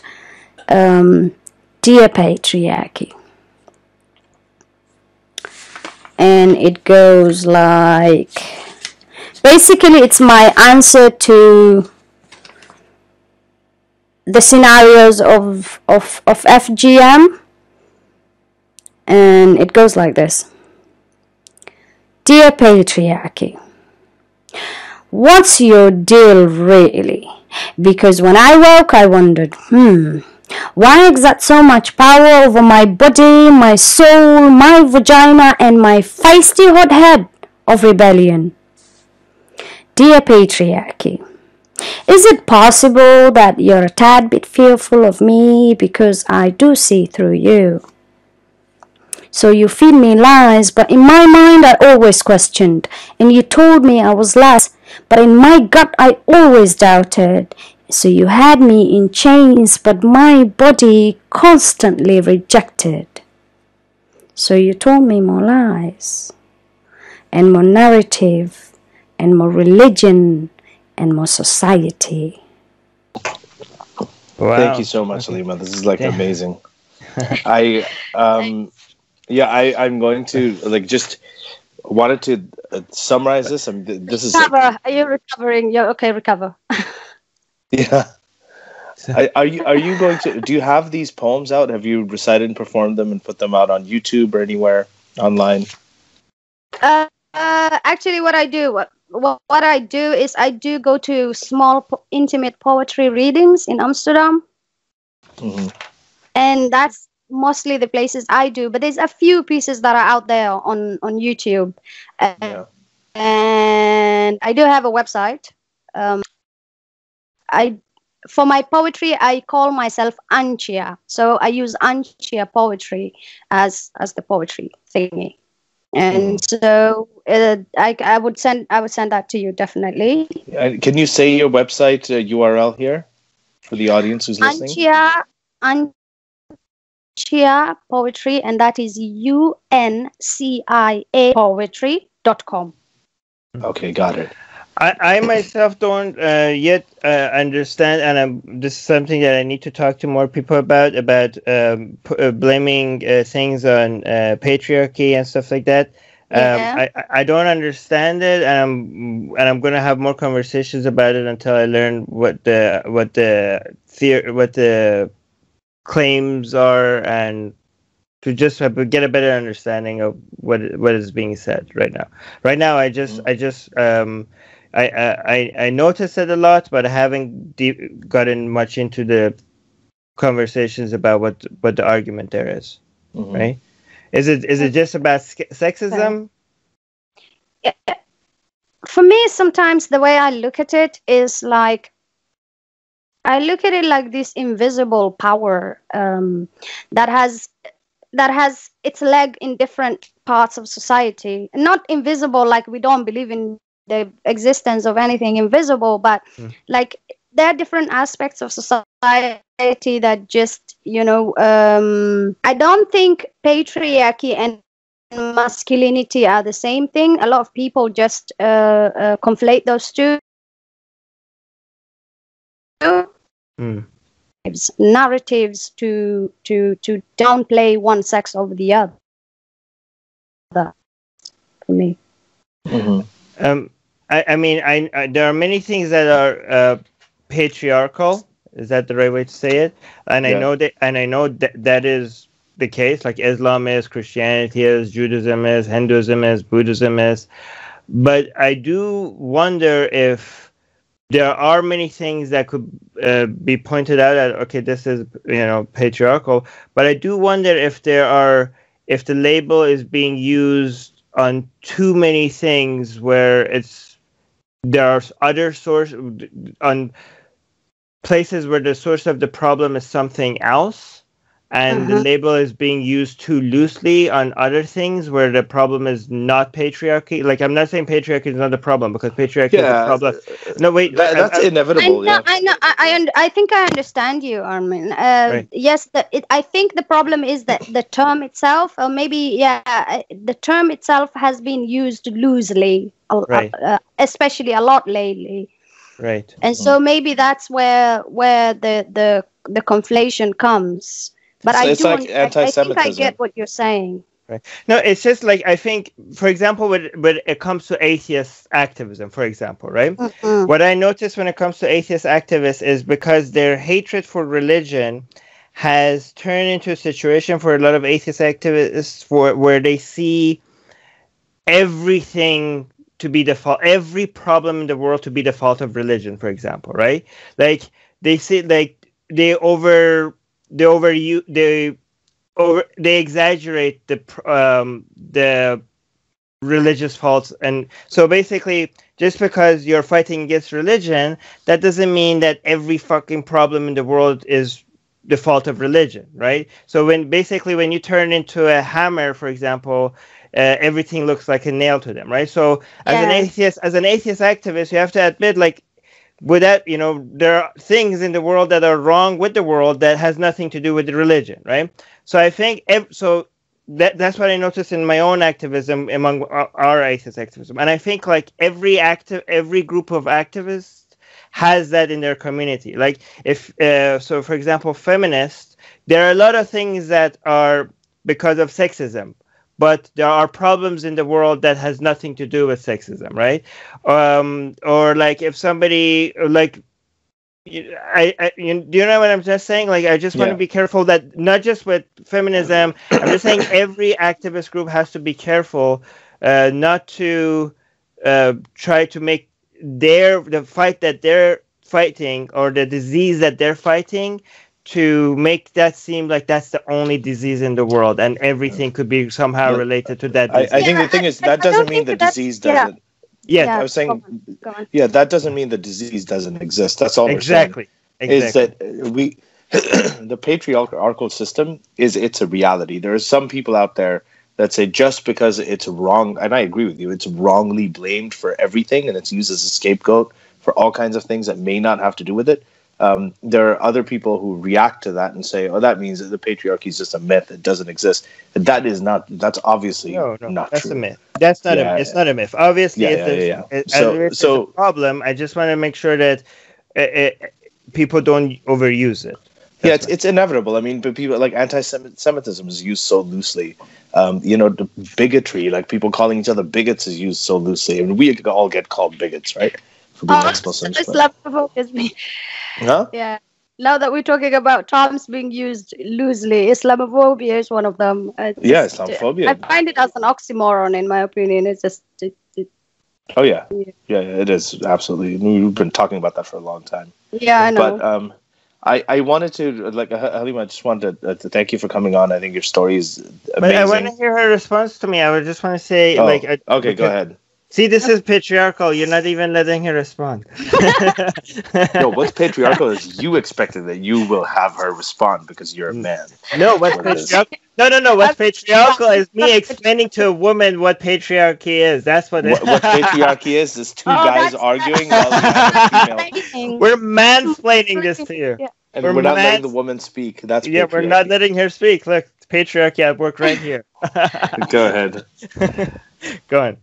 um, Dear Patriarchy. And it goes like basically, it's my answer to the scenarios of, of, of FGM and it goes like this Dear Patriarchy, what's your deal really? Because when I woke, I wondered, hmm, why exert so much power over my body, my soul, my vagina, and my feisty hot head of rebellion? Dear Patriarchy, is it possible that you're a tad bit fearful of me because I do see through you? So you feed me lies, but in my mind I always questioned, and you told me I was less, but in my gut I always doubted. So you had me in chains, but my body constantly rejected. So you told me more lies, and more narrative, and more religion, and more society. Wow. Thank you so much, okay. Lima. This is like yeah. amazing. I um yeah, I, I'm going to like just wanted to uh, summarize this. I mean, this is. Recover. Are you recovering? Yeah. Okay. Recover. yeah. are you are you going to do you have these poems out have you recited and performed them and put them out on youtube or anywhere online uh, uh actually what i do what, what, what i do is i do go to small po- intimate poetry readings in amsterdam mm-hmm. and that's mostly the places I do, but there's a few pieces that are out there on on YouTube. Yeah. And I do have a website. Um, I for my poetry, I call myself Uncia. So I use Uncia poetry as as the poetry thingy. And mm. so uh, I, I would send I would send that to you definitely. Uh, can you say your website uh, URL here for the audience who's listening? Uncia, An- Uncia Poetry, and that is U N C I A Poetry.com. Okay, got it. I, I myself don't uh, yet uh, understand, and I'm, this is something that I need to talk to more people about about um, p- uh, blaming uh, things on uh, patriarchy and stuff like that. Um, Yeah. I, I don't understand it, and I'm and I'm gonna have more conversations about it until I learn what the what the theory what the claims are and to just get a better understanding of what what is being said right now. Right now, I just I just um, I, I I I notice it a lot, but I haven't deep, gotten much into the conversations about what what the argument there is. Mhm. Right? Is it is it just about sk- sexism? For me, sometimes the way I look at it is like I look at it like this invisible power um, that has that has its leg in different parts of society. Not invisible like we don't believe in the existence of anything invisible, but Mm. like there are different aspects of society that just you know um, I don't think patriarchy and masculinity are the same thing. A lot of people just uh, uh, conflate those two Narratives- narratives to to to downplay one sex over the other. For me, Mhm. Um, I, I mean, I, I there are many things that are uh, patriarchal. Is that the right way to say it? And I know that, and I know that that is the case. Like Islam is, Christianity is, Judaism is, Hinduism is, Buddhism is. But I do wonder if there are many things that could uh, be pointed out at. Okay, this is you know patriarchal. But I do wonder if there are if the label is being used on too many things where it's there are other source on places where the source of the problem is something else and the Uh-huh. label is being used too loosely on other things where the problem is not patriarchy like i'm not saying patriarchy is not the problem because patriarchy is Yeah, the problem no wait that, that's I- I inevitable. know, yeah. I know, I, I, und- I think I understand you, Armin. Uh, Right. Yes, the, it, I think the problem is that the term itself, or maybe, yeah, uh, the term itself has been used loosely, Right. uh, especially a lot lately, right and so maybe that's where where the the the conflation comes. But It's- I it's do, like un- I- I, think I get what you're saying. Right. No, it's just like I think, for example, when when it comes to atheist activism, for example, right? Mhm. What I notice when it comes to atheist activists is because their hatred for religion has turned into a situation for a lot of atheist activists for where they see everything to be the fault, every problem in the world to be the fault of religion, for example, right? Like they see, like they over, they over you, they over, they exaggerate the um the religious faults, and so basically, just because you're fighting against religion, that doesn't mean that every fucking problem in the world is the fault of religion, right? So when basically when you turn into a hammer, for example, uh, everything looks like a nail to them, right? So as an atheist, as an atheist activist, you have to admit, like, with that, you know, there are things in the world that are wrong with the world that has nothing to do with the religion, right? So I think ev- so. That, that's what I noticed in my own activism among our, our atheist activism, and I think like every active, every group of activists has that in their community. Like if uh, so, for example, feminists, there are a lot of things that are because of sexism, but there are problems in the world that has nothing to do with sexism, right? Um, or like if somebody like. I, I you, do you know what I'm just saying? Like, I just want Yeah. to be careful that not just with feminism. I'm just saying every activist group has to be careful uh, not to uh, try to make their the fight that they're fighting or the disease that they're fighting to make that seem like that's the only disease in the world and everything could be somehow related to that I, disease. I think Yeah, the thing I- is that I don't doesn't mean the that disease doesn't. yeah, Yeah, I was saying, go on, go on. yeah, that doesn't mean the disease doesn't exist. That's all exactly. we're. Is Exactly. that we the patriarchal system is it's a reality. There are some people out there that say just because it's wrong, and I agree with you, it's wrongly blamed for everything and it's used as a scapegoat for all kinds of things that may not have to do with it. Um, there are other people who react to that and say, "Oh, that means that the patriarchy is just a myth; it doesn't exist." That is not. That's obviously No, no, not that's true. a myth. That's not Yeah, a. It's not a myth. Obviously, Yeah, if yeah, there's, yeah, yeah. it- So- if so- a problem, I just want to make sure that uh, uh, people don't overuse it. yeah, That's it's, it's inevitable. I mean, but people like anti-Semitism is used so loosely. Um, you know, the bigotry, like people calling each other bigots, is used so loosely. I mean, we all get called bigots, right? For being Oh, ex-Muslims. but- Islamophobia is being, Huh? yeah. Now that we're talking about terms being used loosely, Islamophobia is one of them. It's Yeah, Islamophobia. I find it as an oxymoron, in my opinion. It's just it, it, Oh yeah, Yeah. yeah, yeah, it is absolutely. We've been talking about that for a long time. yeah, I know. But um, I I wanted to like Halima. I just wanted to, uh, to thank you for coming on. I think your story is amazing. But I want to hear her response to me. I would just want to say, Oh, like, I, okay, go ahead. See, this is patriarchal. You're not even letting her respond. No, what's patriarchal is you expected that you will have her respond because you're a mm. man. No, what's What patriarchal? No, no, no. What's patriarchal is me explaining to a woman what patriarchy is. That's what. It, What, what patriarchy is is two Oh, guys arguing while we have a female. We're mansplaining this to you. Yeah. and we're we're, not letting the woman speak. That's Yeah, we're not letting her speak. Look, patriarchy at work right here. Go ahead. Go on.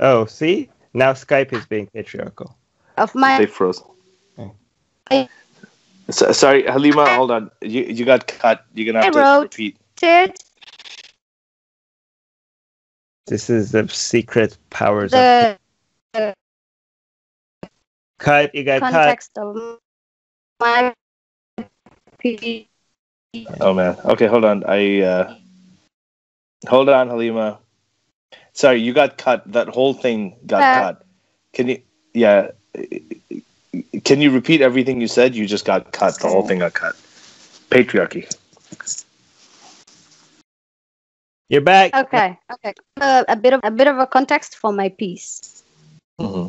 Oh, see? Now Skype is being patriarchal. Of my They froze. I- So, sorry, Halima, hold on. You you got cut. You're gonna have I to wrote- repeat. it, This is the secret powers of the cut. You got cut. context of my. Oh man. Okay, hold on. I uh hold on, Halima. Sorry, you got cut. That whole thing got Uh, cut. Can you yeah can you repeat everything you said? You just got cut. The whole thing got cut. Patriarchy. You're back. Okay, okay. Uh, a bit of a bit of a context for my piece. hmm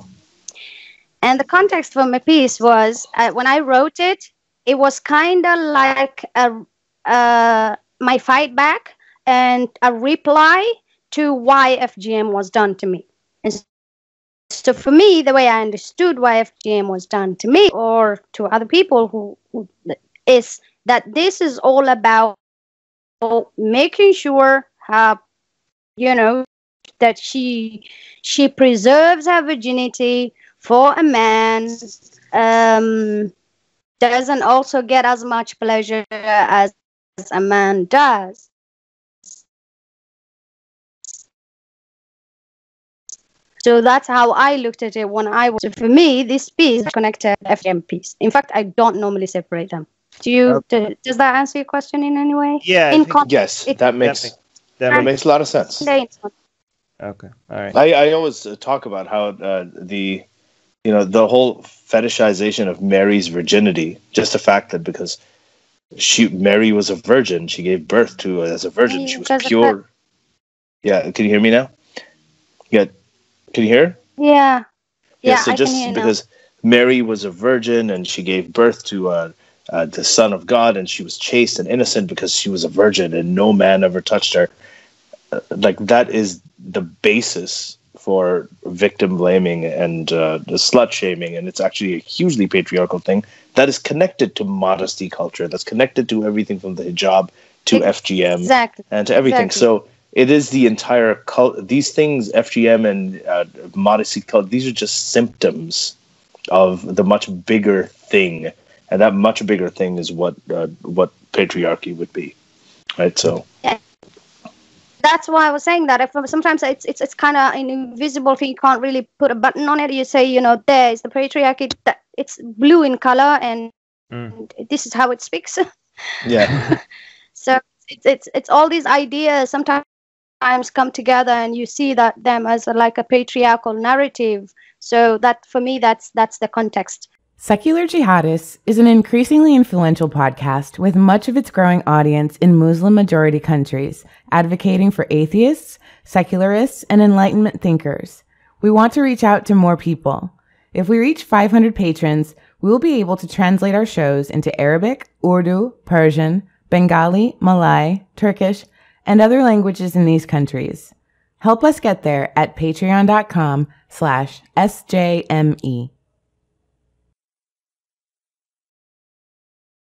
And the context for my piece was uh, when I wrote it, it was kind of like a, uh, my fight back and a reply to why FGM was done to me. And so for me, the way I understood why FGM was done to me or to other people who, who is that this is all about making sure you know that she she preserves her virginity for a man um, doesn't also get as much pleasure as a man does. So that's how I looked at it when I was. So for me, this piece is connected to FM piece. In fact, I don't normally separate them. Do you? Do, does that answer your question in any way? Yeah. In think con- Yes, It- that makes that that makes- makes a lot of sense. okay. All right. I, I always uh, talk about how uh, the you know the whole fetishization of Mary's virginity, just the fact that because she Mary was a virgin, she gave birth to as a virgin, she was pure. Yeah, can you hear me now? Yeah, can you hear? Yeah. Yeah, so I just hear now. because Mary was a virgin and she gave birth to uh, uh, the Son of God, and she was chaste and innocent because she was a virgin and no man ever touched her. Uh, like that is the basis for victim blaming and uh, the slut shaming, and it's actually a hugely patriarchal thing that is connected to modesty culture. That's connected to everything from the hijab to FGM Exactly. and to everything. Exactly. So it is the entire cult. These things, FGM and uh, modesty cult, these are just symptoms of the much bigger thing, and that much bigger thing is what uh, what patriarchy would be, right? So that's why I was saying that. If sometimes it's it's it's kind of an invisible thing. You can't really put a button on it. You say, you know, there is the patriarchy. That it's blue in color, and Mm. this is how it speaks. yeah, so it's it's it's all these ideas sometimes come together, and you see that them as a, like a patriarchal narrative. So that for me, that's that's the context. Secular Jihadists is an increasingly influential podcast with much of its growing audience in Muslim majority countries, advocating for atheists, secularists, and Enlightenment thinkers. We want to reach out to more people. If we reach 500 patrons, we will be able to translate our shows into Arabic, Urdu, Persian, Bengali, Malay, Turkish, and other languages in these countries. Help us get there at patreon.com slash SJME.